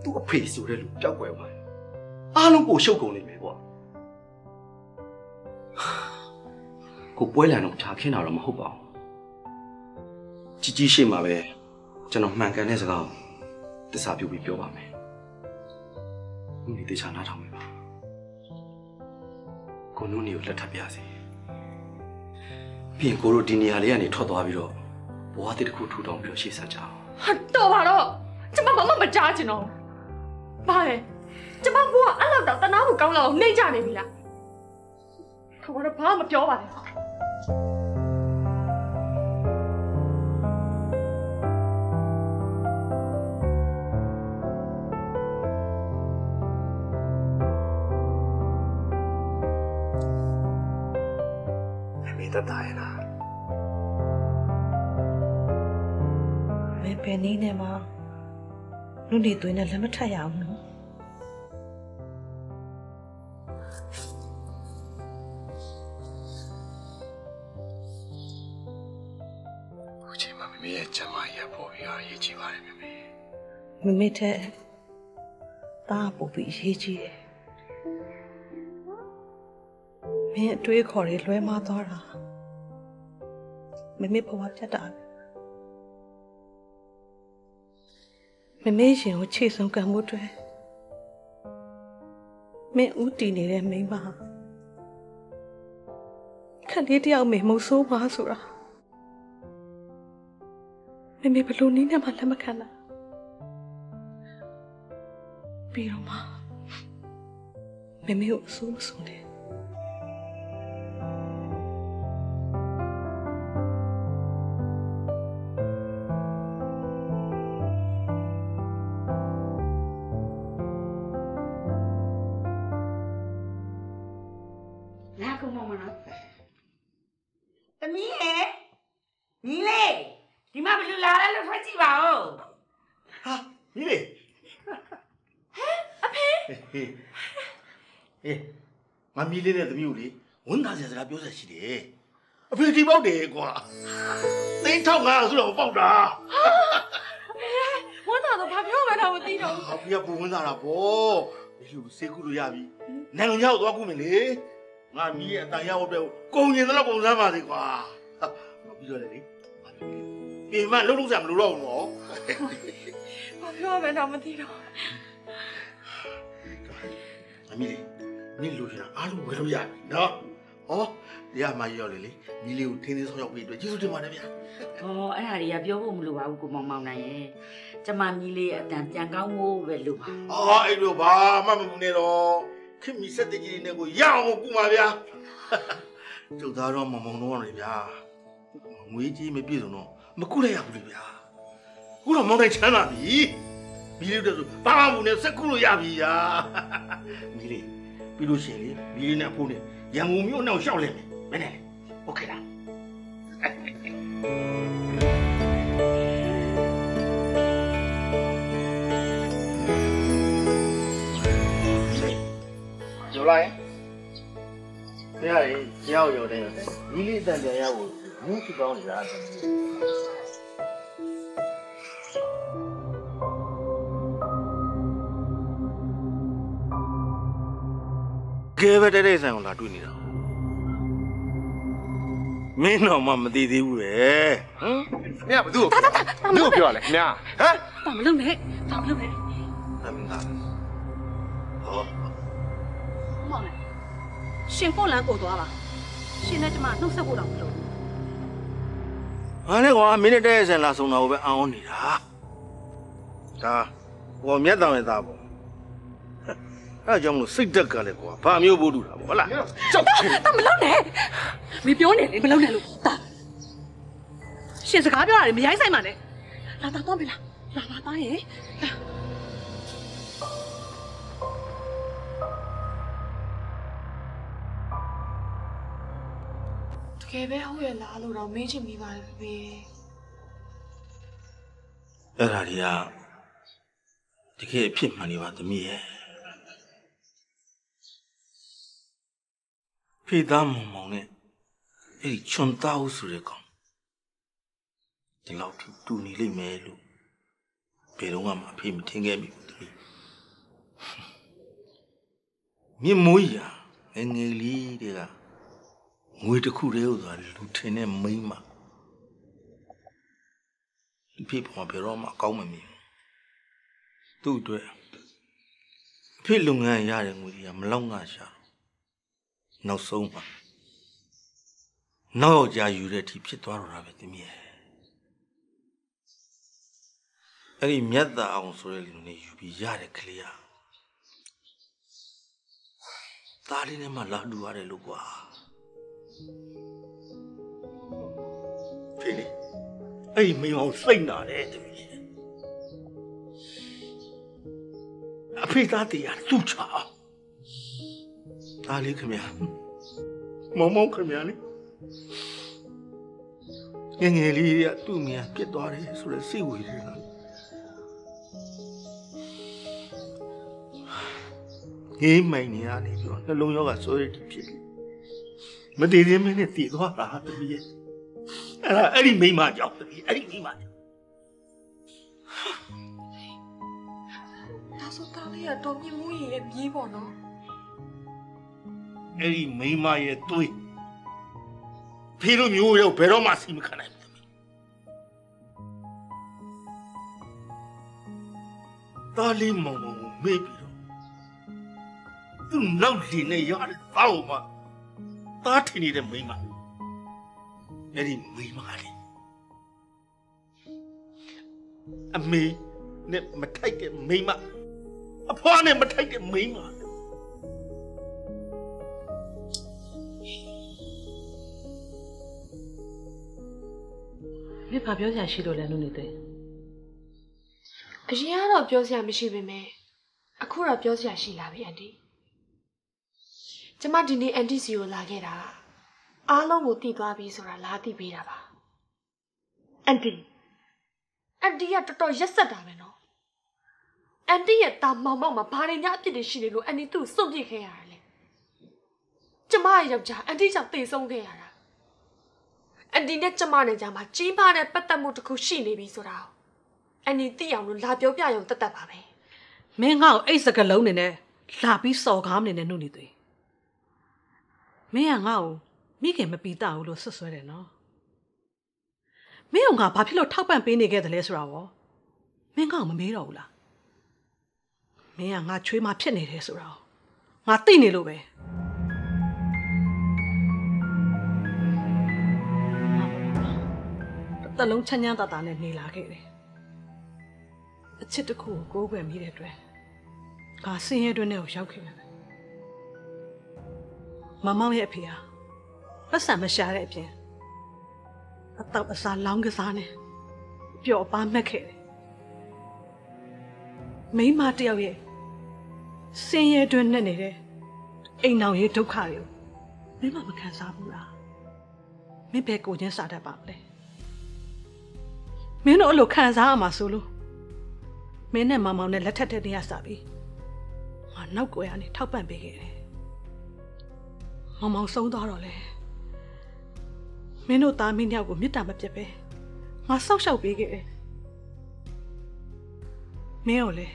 သူ့အဖေဆိုတဲ့လူပျောက်ကွယ်သွားတယ်အားလုံးကိုရှုပ်ကုန်နေမယ်ကွာကိုပွဲလန်တော့ဖြာခင်းတာတော့မဟုတ်ပါဘူးကြီးကြီးရှိမှပဲကျွန်တော်မှန်ကန်တဲ့စကားကိုတစ္ဆာပြုပြီးပြောပါမယ်ဦးနေတေချာနားထောင်မယ်ပါကိုနုနေကိုလက်ထပ်ပြစေပြီးရင်ကိုတို့ဒီနေရာလေးကနေထွက်သွားပြီးတော့ဘဝတစ်ခုထူထောင်ပြီးတော့ရှေ့ဆက်ကြအောင် ဟာတော်ပါတော့ကျမဘာမှမကြားချင်တော့ဘာလဲကျမဘွားအဲ့လောက်တော့တနာဖို့ကောင်းလောက်နှိမ့်ကြနေပြီလားခေါ်တော့ဘာမှမပြောပါနဲ့အမေတတ်တာရဲ့လား မင်းဘယ်နည်းနဲ့မှနုနေသွင်းနဲ့လက်မထပ်ရအောင်နော်အခုချိန်မှာမမေရဲ့ကျမကြီးကပေါ်ပြီးတော့အရေးကြီးပါတယ်မမေမမေထက်တားပို့ပြီးရေးကြည့်တယ်မင်းအတွေးခေါ်တွေလွဲမသွားတာမမေဘဝပြတ်တာ မမေရှင်ကိုခြေဆုံးကံမှုတွေမင်းဦးတည်နေတဲ့မိန်းမခက်လေးတယောက်မေမုံဆိုးပါဆိုတာမမေဘလို့နည်းနဲ့မှလက်မခံတာပြီးတော့မှမမေကိုအဆိုးမဆုံးနဲ့နား ငါမီးလေးနဲ့သမီးကိုလေဝန်သားစရာစကားပြောဆက်ရှိတယ်အဖေဒီပေါက်တယ်ကွာသိန်းထောက်ငါဆိုတော့ပေါက်တာဝမ်းသာတော့ဘာပြောမှန်းတော့မသိတော့ဘူးအဖေကပူဝန်သားတာဗောဒီလိုစေကူလို့ရပြီနိုင်ငံခြားကိုသွားကူမယ်လေငါမီးရဲ့အတန်ရောက်တော့ကုန်ရင်တော့ကုန်စမ်းပါစေကွာဟာပြီးတော့လေပြင်မလှုပ်လှုပ်စရာမလိုတော့ဘူးနော်ဘာပြောမှန်းတော့မသိတော့အမီလေး မင်းလိုချင်တာအားလုံးဝယ်လို့ရပြီနော်ဟောဒီကမှရောက်လေလေမီလေးကိုထင်းထင်းဆောက်ရောက်ပြီးအတွက်ကျေးဇူးတင်ပါတယ်ဗျာ။ဟောအဲ့ဒါတွေကပြောဖို့မလိုပါဘူးကိုမောင်မောင်နိုင်ရဲ့။ကျမမီးလေးရဲ့အတန်ပြန်ကောင်းဖို့ပဲလိုပါအော်အဲ့လိုဘာမှမပူနဲ့တော့ခင်မီဆက်တကြီးနဲ့ကိုရအောင်ကိုကူပါဗျာကျုပ်သားတော့မမောင်တော့လေဗျာငွေကြီးမပြည့်စုံတော့မကူလိုက်ရဘူးလေဗျာခုတော့မောင်တိုင်းချမ်းသာပြီမီလေးတို့ဆိုဘာမှမပူနဲ့စက်ကူလို့ရပြီဗျာမီလေး ပြီးလို့ရှိရင်လေမီလေးနဲ့အဖိုးနဲ့ရန်ကုန်မြို့နောက်ရှောက်လဲမယ်မင်းနဲ့โอเคလား ယူလိုက်ဘယ်ရည်ရောက်ရောက်တဲ့ဒီလေးတန်ပြန်ရဖို့မင်းဖြစ်ကောင်းနေတာ ကဲပဲတဲ့တဲ့ဆန်ကိုလာတွေ့နေတာမင်းတော့မှမသိသေးဘူးပဲဟမ်မင်းကဘသူ့ကိုဘသူ့ကိုပြောရလဲခင်ဗျာဟမ်ဘာမလုပ်နဲ့ဘာမလုပ်နဲ့အမသားဟောမောင်လေရှင်ကိုလန်းကိုသွားပါရှင်နဲ့ကျမနှုတ်ဆက်ဖို့တော့မလုပ်ဘူးဟာလေကွာမင်းနဲ့တဲ့ဆန်လာဆုံးတာကိုပဲအောင်းနေတာဒါဟောမျက်တောင်ရဲ့သားပေါ့ အဲ့ဒါကြောင့်မလို့စိတ်တက်ကလည်းကွာဘာမျိုးပို့တူတာပေါ့ဟုတ်လားကြောက်ချင်တာမလုပ်နဲ့မပြောနဲ့လေမလုပ်နဲ့လို့တာရှင်စကားပြောတာလေမရိုင်းဆိုင်ပါနဲ့လာတာတော့မလားလာပါသားရဲ့လာမကယ်ပဲဟုတ်ရဲ့လားလို့တော့မေးချင်မိပါတယ်ဖေဖေအဲ့ဒါတွေကတကယ်အဖြစ်မှန်နေပါသမီးရဲ့ ဖေသားမောင်မောင်နဲ့အဲ့ဒီချွန်သားဦးဆိုတဲ့ကောင်ဒီလောက်ထိတူနေလိမ့်မယ်လို့ဘယ်တော့မှအဖေမထင်ခဲ့မိဘူးသမီးမြင့်မိုးကြီးဟာငယ်ငယ်လေးတွေကငွေတစ်ခုတည်းဥသွားလူထင်တဲ့မိန်းမဒီဖေပေါ်မှာဘယ်တော့မှအကောင်းမမြင်ဘူးသူ့အတွက်အဖေလုပ်ငန်းရတဲ့ငွေတွေကမလောက်ငါရှာတော့ နောက်ဆုံးမှာနောက်ယောက်ျားယူတဲ့အထိဖြစ်သွားတော့တာပဲသမီးရဲ့အဲ့ဒီမြတ်တာအောင်ဆိုတဲ့လူနဲ့ယူပြီးရတဲ့ကလေးဟာသားလေးနဲ့မှလာလူရတယ်လို့ကွာဖေးလေအဲ့ဒီမိန်းအောင်စိတ်နာတယ်သမီးရဲ့အဖေသားတရားသူ့ချ အောင်သားလေးခင်ဗျာမောင်မောင်ခင်ဗျာလေငယ်ငယ်လေးကသူ့မြတ်ပြစ်သွားတယ်ဆိုတော့စိတ်ဝေတယ်နော်ငေးမိုင်နေရနေပြီးတော့နှလုံးရောဂါဆိုရတဲ့ဖြစ်လေမတည်သေးမင်းနဲ့တည်သွားတာတပည့်ရဲ့အဲ့ဒါအဲ့ဒီမိမကြောင့်တပည့်အဲ့ဒီမိမကြောင့်ဒါဆိုတားလေးကတော့မြင့်မိုးကြီးရဲ့မြေးပေါ့နော် အဲ့ဒီမိမရဲ့သွေးဖေးတို့မျိုးရောဘယ်တော့မှစီမခံနိုင်ဘူးတပည့်တာလီမောင်မောင်ကိုမေးပြီးတော့သူ့နောက်လီနဲ့ရတဲ့တောက်မှတားထင်နေတဲ့မိမအဲ့ဒီမိမလေးအမေနဲ့မထိုက်တဲ့မိမအဖွားနဲ့မထိုက်တဲ့မိမ မင်းဘာပြောစရာရှိလို့လဲနုနေသိအရင်ကတော့ပြောစရာမရှိပေမဲ့အခုတော့ပြောစရာရှိလာပြီအန်တီကျမဒီနေ့အန်တီစီကိုလာခဲ့တာအားလုံးကိုတည်သွားပြီဆိုတာလာသိပေးတာပါအန်တီအန်တီကတော်တော်ရက်ဆက်တာပဲနော်အန်တီရဲ့တာမောင်မောင်မှာဘာတွေများအပြစ်တွေရှိနေလို့အန်တီသူ့ကိုစွန့်ပစ်ခဲ့ရတာလဲကျမရဲ့ယောက်ျားအန်တီကြောင့်တေဆုံးခဲ့ရတာ အန်တီနဲ့ကျမနဲ့ကြာမှာကြီးမားတဲ့ပတ်သက်မှုတစ်ခုရှိနေပြီဆိုတာကိုအန်တီသိအောင်လို့လာပြောပြရုံတတ်တတ်ပါပဲမင်းငါ့ကိုအဲ့စကလုံးနေနဲ့လာပြီးစော်ကားမနေနဲ့နှုတ်နေသေးမင်းကငါ့ကိုမိခင်မပီတာဘူးလို့ဆွဆွဲတယ်နော်မင်းကငါဘာဖြစ်လို့ထောက်ပံ့ပေးနေခဲ့တယ်လဲဆိုတာရောမင်းငါ့ကိုမမေးတော့ဘူးလားမင်းကငါချွေးမဖြစ်နေတယ်ဆိုတာကိုငါသိနေလို့ပဲ တလုံးချမ်းချမ်းသာသာနဲ့နေလာခဲ့တယ်အချစ်တစ်ခုကိုကိုးကွယ်မိတဲ့အတွက်ငါဆင်းရဲတွင်းထဲကိုရောက်ခဲ့တယ်မမောင်ရဲ့အဖေဟာပတ်စံမရှာတဲ့အပြင်အတော့အစားလောင်းကစားနဲ့ပျော်ပါမှတ်ခဲ့တယ်မိန်းမတစ်ယောက်ရဲ့ဆင်းရဲတွင်းနဲ့နေတဲ့အိမ်အောင်ရဲ့ဒုက္ခတွေကိုမင်းမမခံစားဘူးလားမင်းဘယ်ကိုချင်းစားတတ်ပါမလဲ မင်းတို့အဲ့လိုခံစားရမှာဆိုလို့မင်းနဲ့မောင်မောင်နဲ့လက်ထက်တဲ့နေရာစပြီငါနောက်ကိုရကနေထောက်ပံ့ပေးခဲ့တယ်မောင်မောင်ဆုံးသွားတော့လေမင်းတို့သားမင်းယောက်ကိုမေတ္တာမပြတ်ပဲငါစောက်ရှောက်ပေးခဲ့တယ်မင်းတို့လေ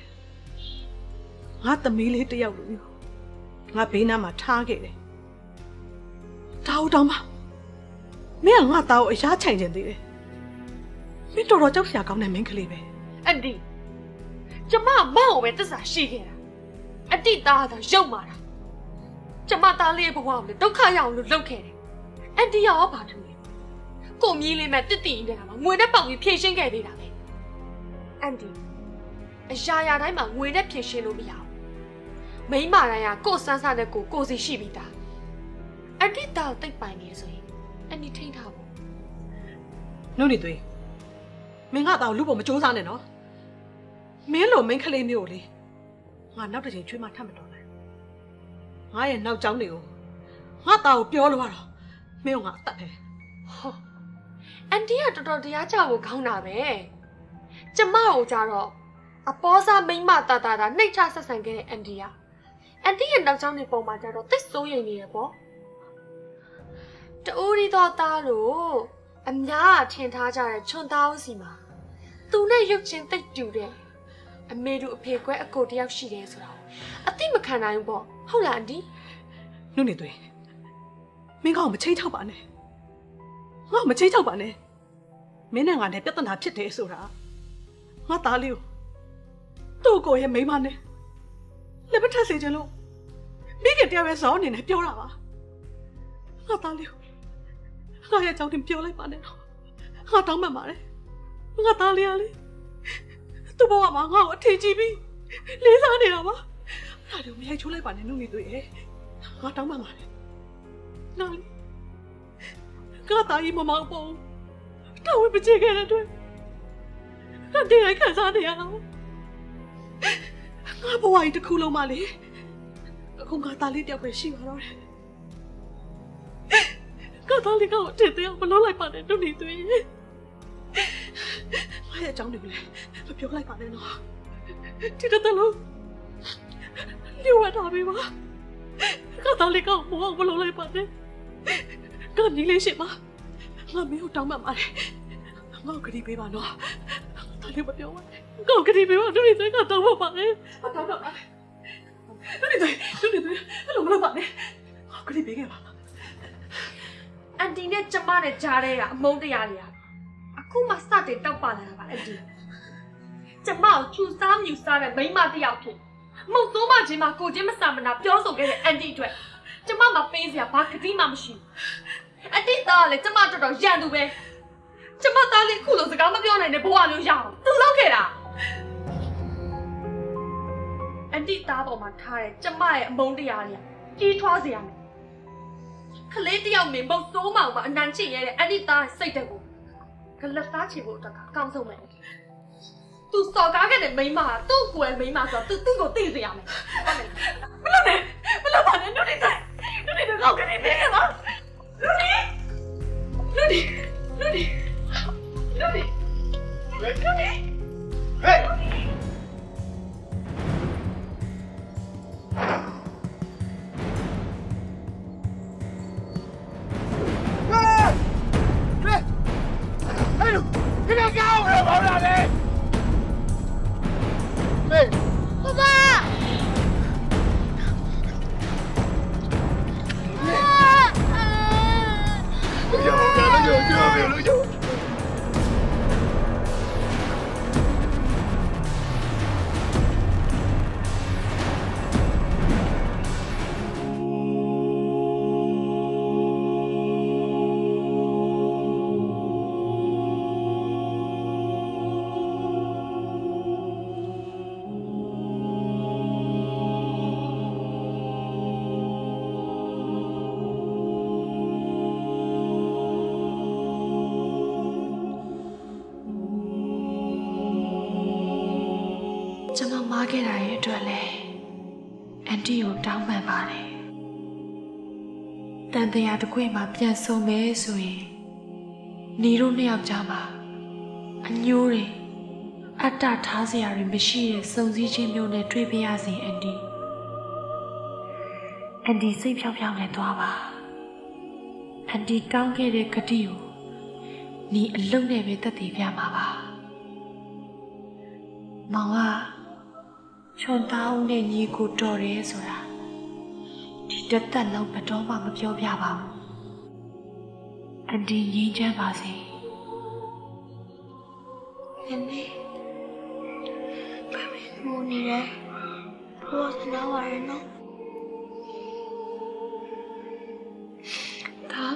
ငါသမီးလေးတစ်ယောက်လိုမျိုးငါဘေးနားမှာထားခဲ့တယ်တောင်းတောင်းမမင်းကငါသားကိုအရားချိုင်နေသေးတယ် မင်းတော်တော်ကြောက်စရာကောင်းတဲ့မင်းကလေးပဲအန်တီကျမမောက်ကိုပဲတစ္ဆာရှိခဲ့တာအတိသားသာရုပ်မာတာကျမသားလေးရဲ့ဘဝကိုလည်းဒုက္ခရအောင်လို့လုပ်ခဲ့တယ်အန်တီရောဘာထူလဲကိုမြီးလေးမဲ့တစ်တီနေတာမှာငွေနဲ့ပေါင်ပြီးဖြည့်ရှင်းခဲ့သေးတာပဲအန်တီအရာရာတိုင်းမှာငွေနဲ့ဖြည့်ရှင်းလို့မရဘူးမိန်းမတိုင်းကကိုယ်စမ်းစမ်းတဲ့ကိုကိုယ်စီရှိပြီးသားအန်တီသားကိုတိတ်ပိုင်နေဆိုရင်အန်တီထိန်းထားဖို့နှုတ်နေသွေး မင်းကတော့လူပေါ်မကြိုးစားနဲ့နော်မင်းလိုမင်းကလေးမျိုးလေငါနောက်တစ်ချိန်ချွေးမထပ်မတော်နိုင်ငါရဲ့နောက်ကျောင်းတွေကိုငါသားကိုပြောလို့ရတော့မင်းကငါအသက်ပဲအန်တီကတော်တော်တရားကြဖို့ခေါင်းတာပဲကျမကိုကြတော့အပေါ်စားမိမ့်မတာတာတာနှိတ်ချဆက်ဆံခဲ့တဲ့အန်တီကအန်တီရဲ့နောက်ချောင်းနေပုံမှာကြတော့သိစိုးရိမ်နေရပေါ့တူရီတော့သားလို့အများကထင်ထားကြတဲ့ချွန်သားဦးစီမှာ သူနဲ့ရုပ်ချင်းတိတ်တူတဲ့အမေတို့အဖေကွဲအကိုတယောက်ရှိတယ်ဆိုတာကိုအတိမခံနိုင်ဘူးပေါ့ဟုတ်လားအန်တီနုနေသွေးမင်းကောင်မချိတ်ချောက်ပါနဲ့ငါမချိတ်ချောက်ပါနဲ့မင်းနဲ့ငါနဲ့ပြဿနာဖြစ်တယ်ဆိုတာငါသားလေးကိုသူ့ကိုရဲ့မိန်းမနဲ့လက်မထပ်စေချင်လို့မိခင်တရားပဲဇောင်းအနေနဲ့ပြောတာပါငါသားလေးကိုငါရဲ့အကြောင်းတင်ပြောလိုက်ပါနဲ့တော့ငါတောင်းပန်ပါတယ် ငါသားလေးကလေသူ့ဘဝမှာငါ့ကိုအထင်ကြီးပြီးလေးစားနေတာပါအဲ့ဒါကိုမရိုက်ချိုးလိုက်ပါနဲ့နုနေသွေးရဲ့ငါတောင်းပန်ပါတယ်နော်လေငါသားကြီးမမောင်ပေါ့တော်ဝဲမချေခဲ့တဲ့အတွက်ငါတရားခံစားနေရတာငါဘဝကြီးတစ်ခုလုံးမှလေအခုငါသားလေးတယောက်ပဲရှိပါတော့တယ်ငါသားလေးကောတည်တယောက်မလုံးလိုက်ပါနဲ့တို့နေသွေး ငါရဲ့အကြောင်းတွေကိုလည်းမပြောလိုက်ပါနဲ့နော်ဒီတစ်တလုံးလျှို့ဝှက်ထားပေးပါငါသားလေးကောမဟုတ်မလုံးလိုက်ပါနဲ့ငါညီလေးရှိပါငါမင်းကိုတောင်းပန်ပါတယ်ငါ့ကိုကြည့်ပေးပါနော်ဒါလေးမပြောပါနဲ့ငါ့ကိုကြည့်ပေးပါတို့နေသွေးကတောင်းပန်ပါတယ်တောင်းပန်ပါတယ်တို့နေသွေးတို့နေသွေးအဲ့လိုမလုပ်ပါနဲ့ငါ့ကိုကြည့်ပေးခဲ့ပါအန်တီနဲ့ကျမနဲ့ကြားတဲ့ကအမုန်းတရားတွေอ่ะအ ခုမှစတင်တောက်ပါလာတာပါအန်တီကျမကိုချူစားမြူစားတဲ့မိန်းမတစ်ယောက်ဖြစ်မုတ်သိုးမချင်းမှာကိုချင်းမဆာမနာပြောဆိုခဲ့တဲ့အန်တီအတွက်ကျမမပေးစရာဘာကတိမှမရှိဘူးအန်တီသားကလည်းကျမတော်တော်ရန်သူပဲကျမသားလေးခုလိုစကားမပြောနိုင်တဲ့ဘဝမျိုးရအောင်သူလောက်ခဲ့တာအန်တီသားပေါ်မှာထားတဲ့ကျမရဲ့အမုန်းတရားတွေကကြီးထွားစေရမယ်ကလေးတယောက်နေမုတ်သိုးမောင်မှာအနံချစ်ရဲတဲ့အန်တီသားစိတ်တက်ကို ကလပ်သားချေဖို့အတွက်ကအကောင်းဆုံးပဲသူစော်ကားခဲ့တဲ့မိန်းမကသူ့ကိုယ်မိန်းမဆိုတော့သူသူ့ကိုသိစေရမယ်မလုပ်နဲ့မလုပ်ပါနဲ့တို့နေတိုင်းတို့နေတော့ကနေနေပါ န်တရားတစ်ခွေမှာပြန်ဆုံမဲဆိုရင်နေတို့နှစ်ယောက်ကြားမှာအညိုးတွေအတ္တထားစရာတွေမရှိတဲ့စုံစည်းခြင်းမျိုးနဲ့တွေ့ပြရစီအန်တီအန်တီစိတ်ဖြောင်းဖြောင်းနဲ့သွားပါအန်တီတောင်းခဲ့တဲ့ဂတိကိုနီအလုံးနဲ့ပဲတက်တည်ပြမှာပါမောင်ကချွန်သားဦးနဲ့ညီကိုတော်တယ်ဆိုတာဒီ တစ်သက်လုံးဘယ်တော့မှမပြောပြပါဘူးအန်တီငြင်းချမ်းပါစေနည်းနည်းဘာမူနေလဲဘောစနာဝရနော်ဒါ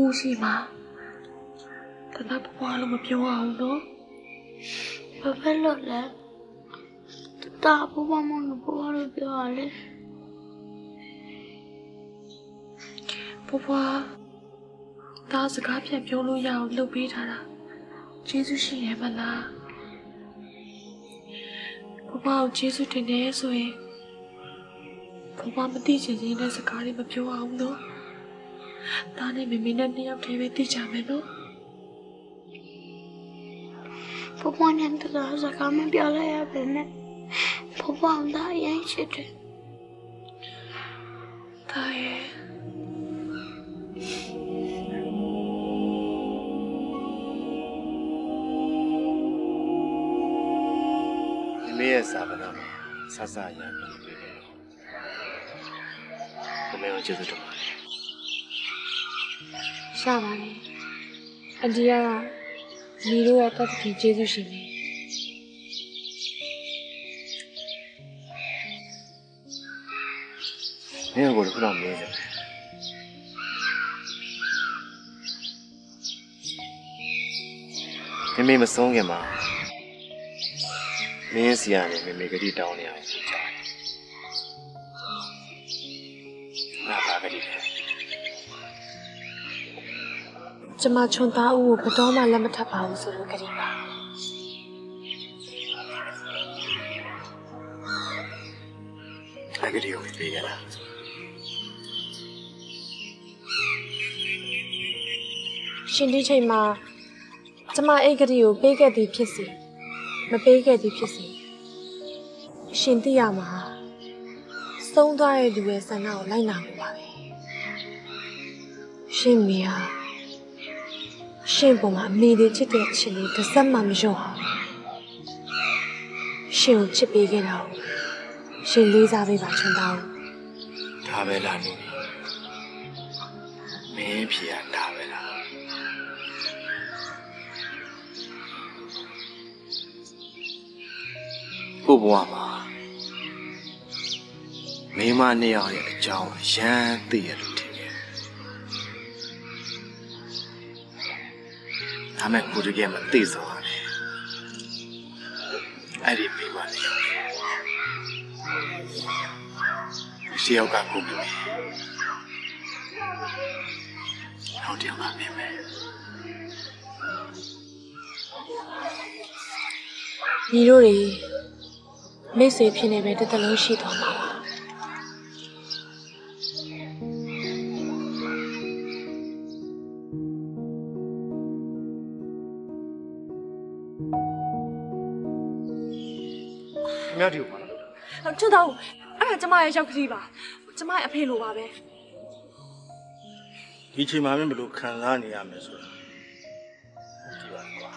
ဦးစီမတနာဘွားလို့မပြောအောင်နော်ဘာဖြစ်လို့လဲ တာဘဘမလို့ဘောလို့ပြောရလေဘွားဒါစကားပြန်ပြောလို့ရအောင်လုပ်ပေးထားတာကျေးဇူးရှိတယ်မလားဘွားကိုကျေးဇူးတင်တယ်ဆိုရင်ဘွားမသိချင်ချင်းတဲ့စကားတွေမပြောအောင်နော်ဒါနဲ့မမေနဲ့နှစ်ယောက်တည်းပဲသိကြမယ်နော်ဘဘနဲ့တသားစကားမပြောလိုက်ရပဲနဲ့ ဘဘအောင်ဒါရင်ရှိတယ်ဒါရဲ့မမေရဲ့စာပနာမှာဆဆရံပြီးပြေတယ်မမေကိုကျေးဇူးတင်ပါတယ်ရှာပါလေအန်ဒီကညီတို့ရဲ့တက်တခင်ကျေးဇူးရှင်တယ် မင်းကိုလည်းခုတော့မေးတယ်မမေမဆုံးခင်မှာမင်းစီကနေမမေကတိတောင်းနေအောင်ကြားတယ်ငါပါကတိပဲကျမချွန်သားဦးကိုဘယ်တော့မှလက်မထပ်ပါဘူးဆိုလို့ကြည်ပါအဲ့ကလေးကိုပြေးရလား ရှင်ဒီချိန်မှာကျမအိတ်ကလေးကိုပေးခဲ့သည်ဖြစ်စီမပေးခဲ့သည်ဖြစ်စီရှင်သိရမှာဆုံးသွားတဲ့လူရဲ့ဆန္ဒကိုလိုက်နာဖို့ပါပဲရှင်မေဟာရှင်ပုံမှာအမေလေးချစ်တဲ့ချစ်လေးတစ်စက်မှမလျော့အောင်ရှင်ကိုချစ်ပေးခဲ့တာကိုရှင်လေးစားပေးပါချွန်သားဦးဒါပဲလားနူမင်းဖြေရဒါပဲ ကိုဘဝမှာမိန်းမနှစ်ယောက်ရဲ့အကြောင်းရမ်းသိရလို့ထင်တယ်ဒါမဲ့ကိုတကယ်မသိစောရတယ်အဲ့ဒီမိန်းမနှစ်ယောက်ရှိယောက်ကကိုမိမိနောက်တစ်ယောက်ကမိမိညီတို့တွေ မိတ်ဆွေဖြစ်နေပဲတစ်သလုံးရှိသွားမှာပါခင်ဗျားဒီကိုပါလာလို့ချွတ်တော့အဲ့ဒါကျမရဲ့ရောက်ကလေးပါကျမရဲ့အဖေလိုပါပဲဒီချိန်မှာမင်းဘယ်လိုခံစားနေရမလဲဆိုတာဒီပါကွာ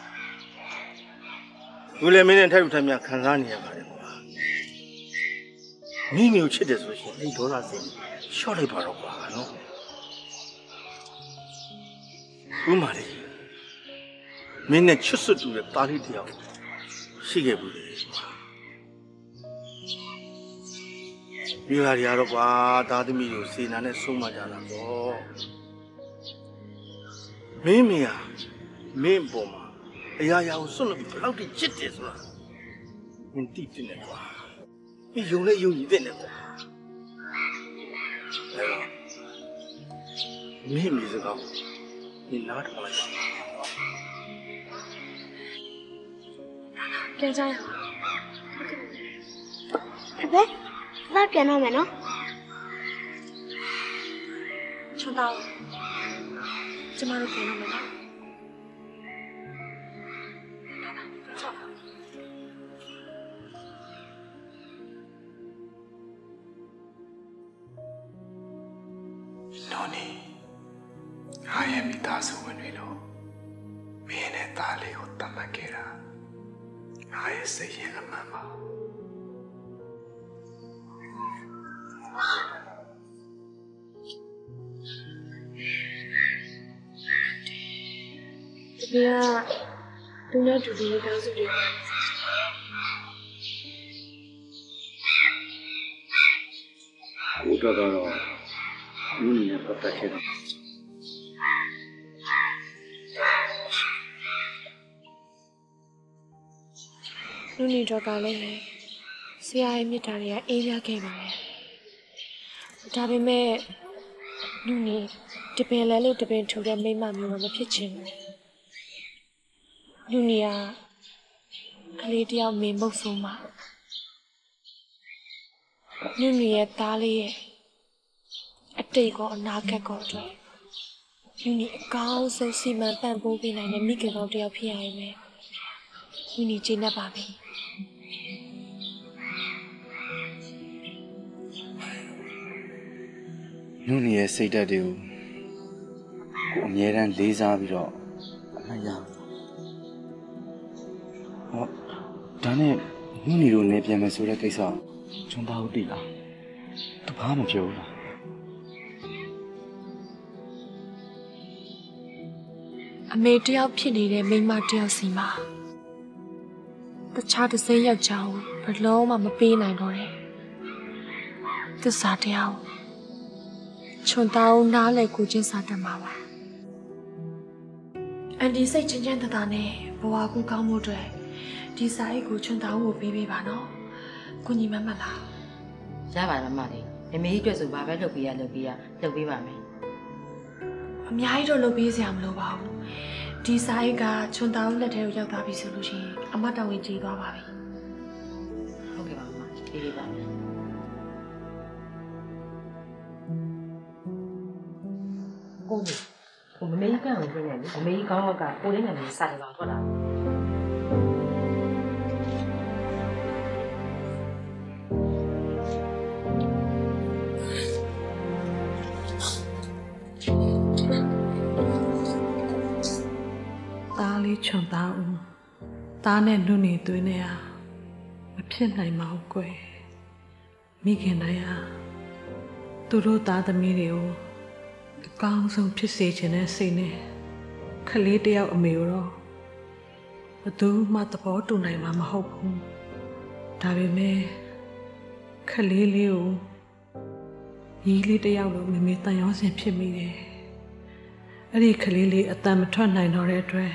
ဘူးလေမင်းနဲ့ထိုက်ထထများခံစားနေရပါတယ် ကွာမိမိကိုချစ်တယ်ဆိုလို့ရှိရင်အဲ့ဒီဒေါသစိတ်ရှော့လိုက်ပါတော့ကွာနော်ဦးမာလေးမင်းနဲ့ချွတ်စွတ်တူတဲ့တားလေးတယောက်ရှိခဲ့ဘူးလေကွာမိဘတွေကတော့ကွာသားသမီးကိုစေနာနဲ့ဆုံးမကြတာပေါ့မင်းမေဟာမင်းပေါ်မှာအရာရာကိုစွန့်လို့ပြီးဘယ်လောက်ထိချစ်တယ်ဆိုတာမင်းသိတဲ့နဲ့ကွာ မင်းယုံနဲ့ယုံကြည်တဲ့နဲ့ကွာအဲ့တော့မင်းမြေစကားကိုမင်းနားထောင်လိုက်ပါပြန်ကြရအောင်ဖေဖေလာပြန်တော့မယ်နော်ချွတ်တော့ကျမတို့ပြန်တော့မယ်နော်နော် တူတူတောင်းစုတွေကိုတော့ကတော့မိမိနဲ့ပတ်သက်ခဲ့တယ်လူနေတော့ကလည်းဆရာရဲ့မြစ်တာတွေကအေးရခဲ့ပါမယ်ဒါပေမဲ့လူနေတပင်လဲလို့တပင်ထူတဲ့မိန်းမမျိုးမဖြစ်ချင်ဘူး လူနေကကလေးတယောက်မင်းမုတ်ဆုံးမှာလူနေရဲ့သားလေးရဲ့အတိတ်ကောအနာဂတ်ကောအတွက်ယူနီအကောင်းဆုံးစီမံပံ့ပိုးပေးနိုင်တဲ့မိခင်ကောင်းတစ်ယောက်ဖြစ်ရရင်ပဲယူနီကျေနပ်ပါပြီနုနေရဲ့စိတ်ဓာတ်တွေကိုကိုအမြဲတမ်းလေးစားပြီးတော့အမှတ်ရ ဟောဒါနဲ့နုနေတို့နေပြန်မယ်ဆိုတဲ့ကိစ္စကျွန်တော်တို့သိလားသူဘာမှမပြောဘူးလားအမေတယောက်ဖြစ်နေတဲ့မိန်းမတယောက်စီမှာတခြားတစ်စိမ်းယောက်ျားကိုဘယ်လုံးမှမပေးနိုင်တော့တဲ့သစ္စာတရားကိုချွန်တောင်းနားလဲကိုချင်းစာတတ်မှာပါအန်ဒီစိတ်ချင်းချင်းတသာနဲ့ဘဝကူကောင်းမှုအတွက် ဒီစာအိတ်ကိုချွန်တောင်းကိုပေးပေးပါနော်ကိုညီမမလားရပါတယ်မမလေးမမေကြီးအတွက်ဆိုဘာပဲလုပ်ပေးရလုပ်ပေးရလုပ်ပေးပါမယ်အများကြီးတော့လုပ်ပေးစရာမလိုပါဘူးဒီစာအိတ်ကချွန်တောင်းလက်ထဲကိုရောက်သွားပြီဆိုလို့ရှိရင်အမတော်ဝင်ကြေးသွားပါပြီဟုတ်ကဲ့ပါမမပေးပေးပါမယ်ကိုကြီးဟိုမမေကြီးကန်ကိုပြနေလေမမေကြီးကောင်းတော့ကကိုလေးနာမည်စတယ်ပါထွက်လာသား လေးချွန်သားဦးသားနဲ့နုနေသွင်းနေရမဖြစ်နိုင်ပါဘူးကွယ်မိခင်တိုင်းဟာသူတို့သားသမီးတွေကိုအကောင်းဆုံးဖြစ်စေချင်တဲ့စိတ်နဲ့ခလေးတယောက်အမေကိုတော့ဘယ်သူမှသဘောတူနိုင်မှာမဟုတ်ဘူးဒါပေမဲ့ခလေးလေးကိုရီးလေးတယောက်လိုမမေတန်ရောစင်ဖြစ်မိတယ်အဲ့ဒီကလေးလေးအတန်မထွက်နိုင်တော့တဲ့အတွက်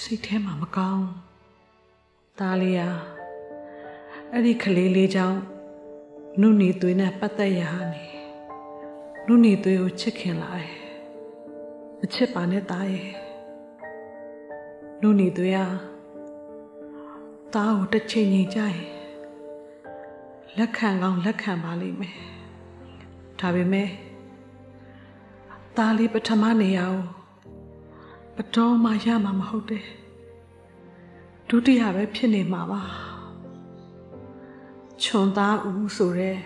စိတ်ထဲမှာမကောင်းဒါလေးဟာအဲ့ဒီကလေးလေးကြောင့်နုနေသွေးနဲ့ပတ်သက်ရဟာနေနုနေသွေးကိုချစ်ခင်လာတယ်မချစ်ပါနဲ့တားရဲ့နုနေသွေးဟာတားကိုတစ်ချိန်ချိန်ကြရင်လက်ခံကောင်းလက်ခံပါလိမ့်မယ်ဒါပေမဲ့သားလေးပထမနေရာကို ပတော်မှရမှာမဟုတ်တယ်ဒုတိယပဲဖြစ်နေမှာပါခြုံသားဦးဆိုတဲ့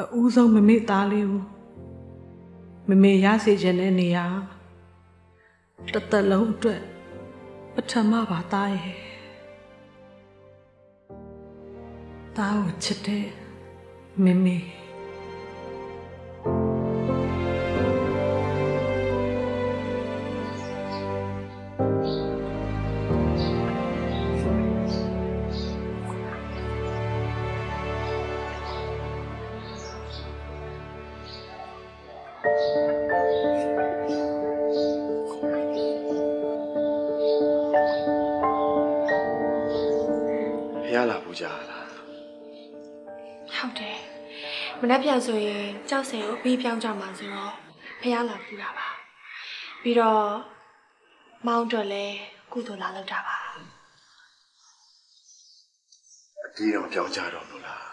အဦးဆုံးမမေ့သားလေးကိုမမေရစေခြင်းတဲ့နေရာတစ်သက်လုံးအတွက်ပထမပါသားရဲ့သားကိုချစ်တဲ့မမေ မနေ့ပြန်ဆိုရင်ကြောက်စင်ကိုပြီးပြောင်းကြမှာဆိုတော့ဖះလာပူတာပါပြီးတော့မောင်းတော့လဲကုသိုလ်လာလောက်တာပါအတီးတော့ပြောင်းကြတော့လို့လား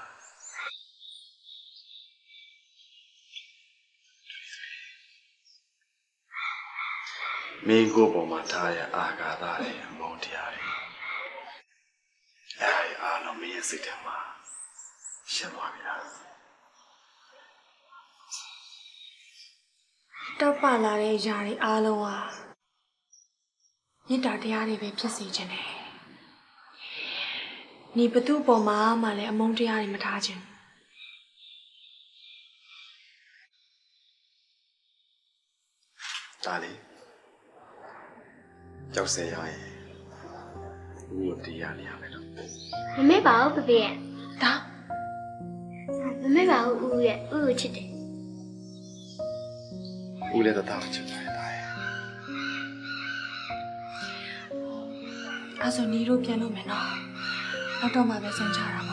မင်းကိုယ်ပေါ်မှာထားရအာဃာတတွေမုန်းတရားတွေအဲဒီအားလုံးမင်းရဲ့စိတ်ထဲမှာရှင်းသွားပြီလား တောက်ပလာတဲ့ຢာတွေအားလုံးဟာမေတ္တာတရားတွေပဲဖြစ်စေခြင်းတယ်ညီဘသူ့ပေါ်မှာမှလည်းအမုန်းတရားတွေမထားခြင်းဒါလေးကြောက်စရာရင်ဘူးကိုတရားနေရမယ်တော့မမေ့ပါဘူးပပရဲ့ဒါမမေ့ပါဘူးဦးရဲ့ဦးကိုချစ်တယ် ဦးလည်းတော့တောင်းချင်တယ်ဒါရဲ့အဲ့ဆိုညီတို့ပြန်လို့မယ်နော်နောက်တော့မှပဲဆုံးချတာပေါ့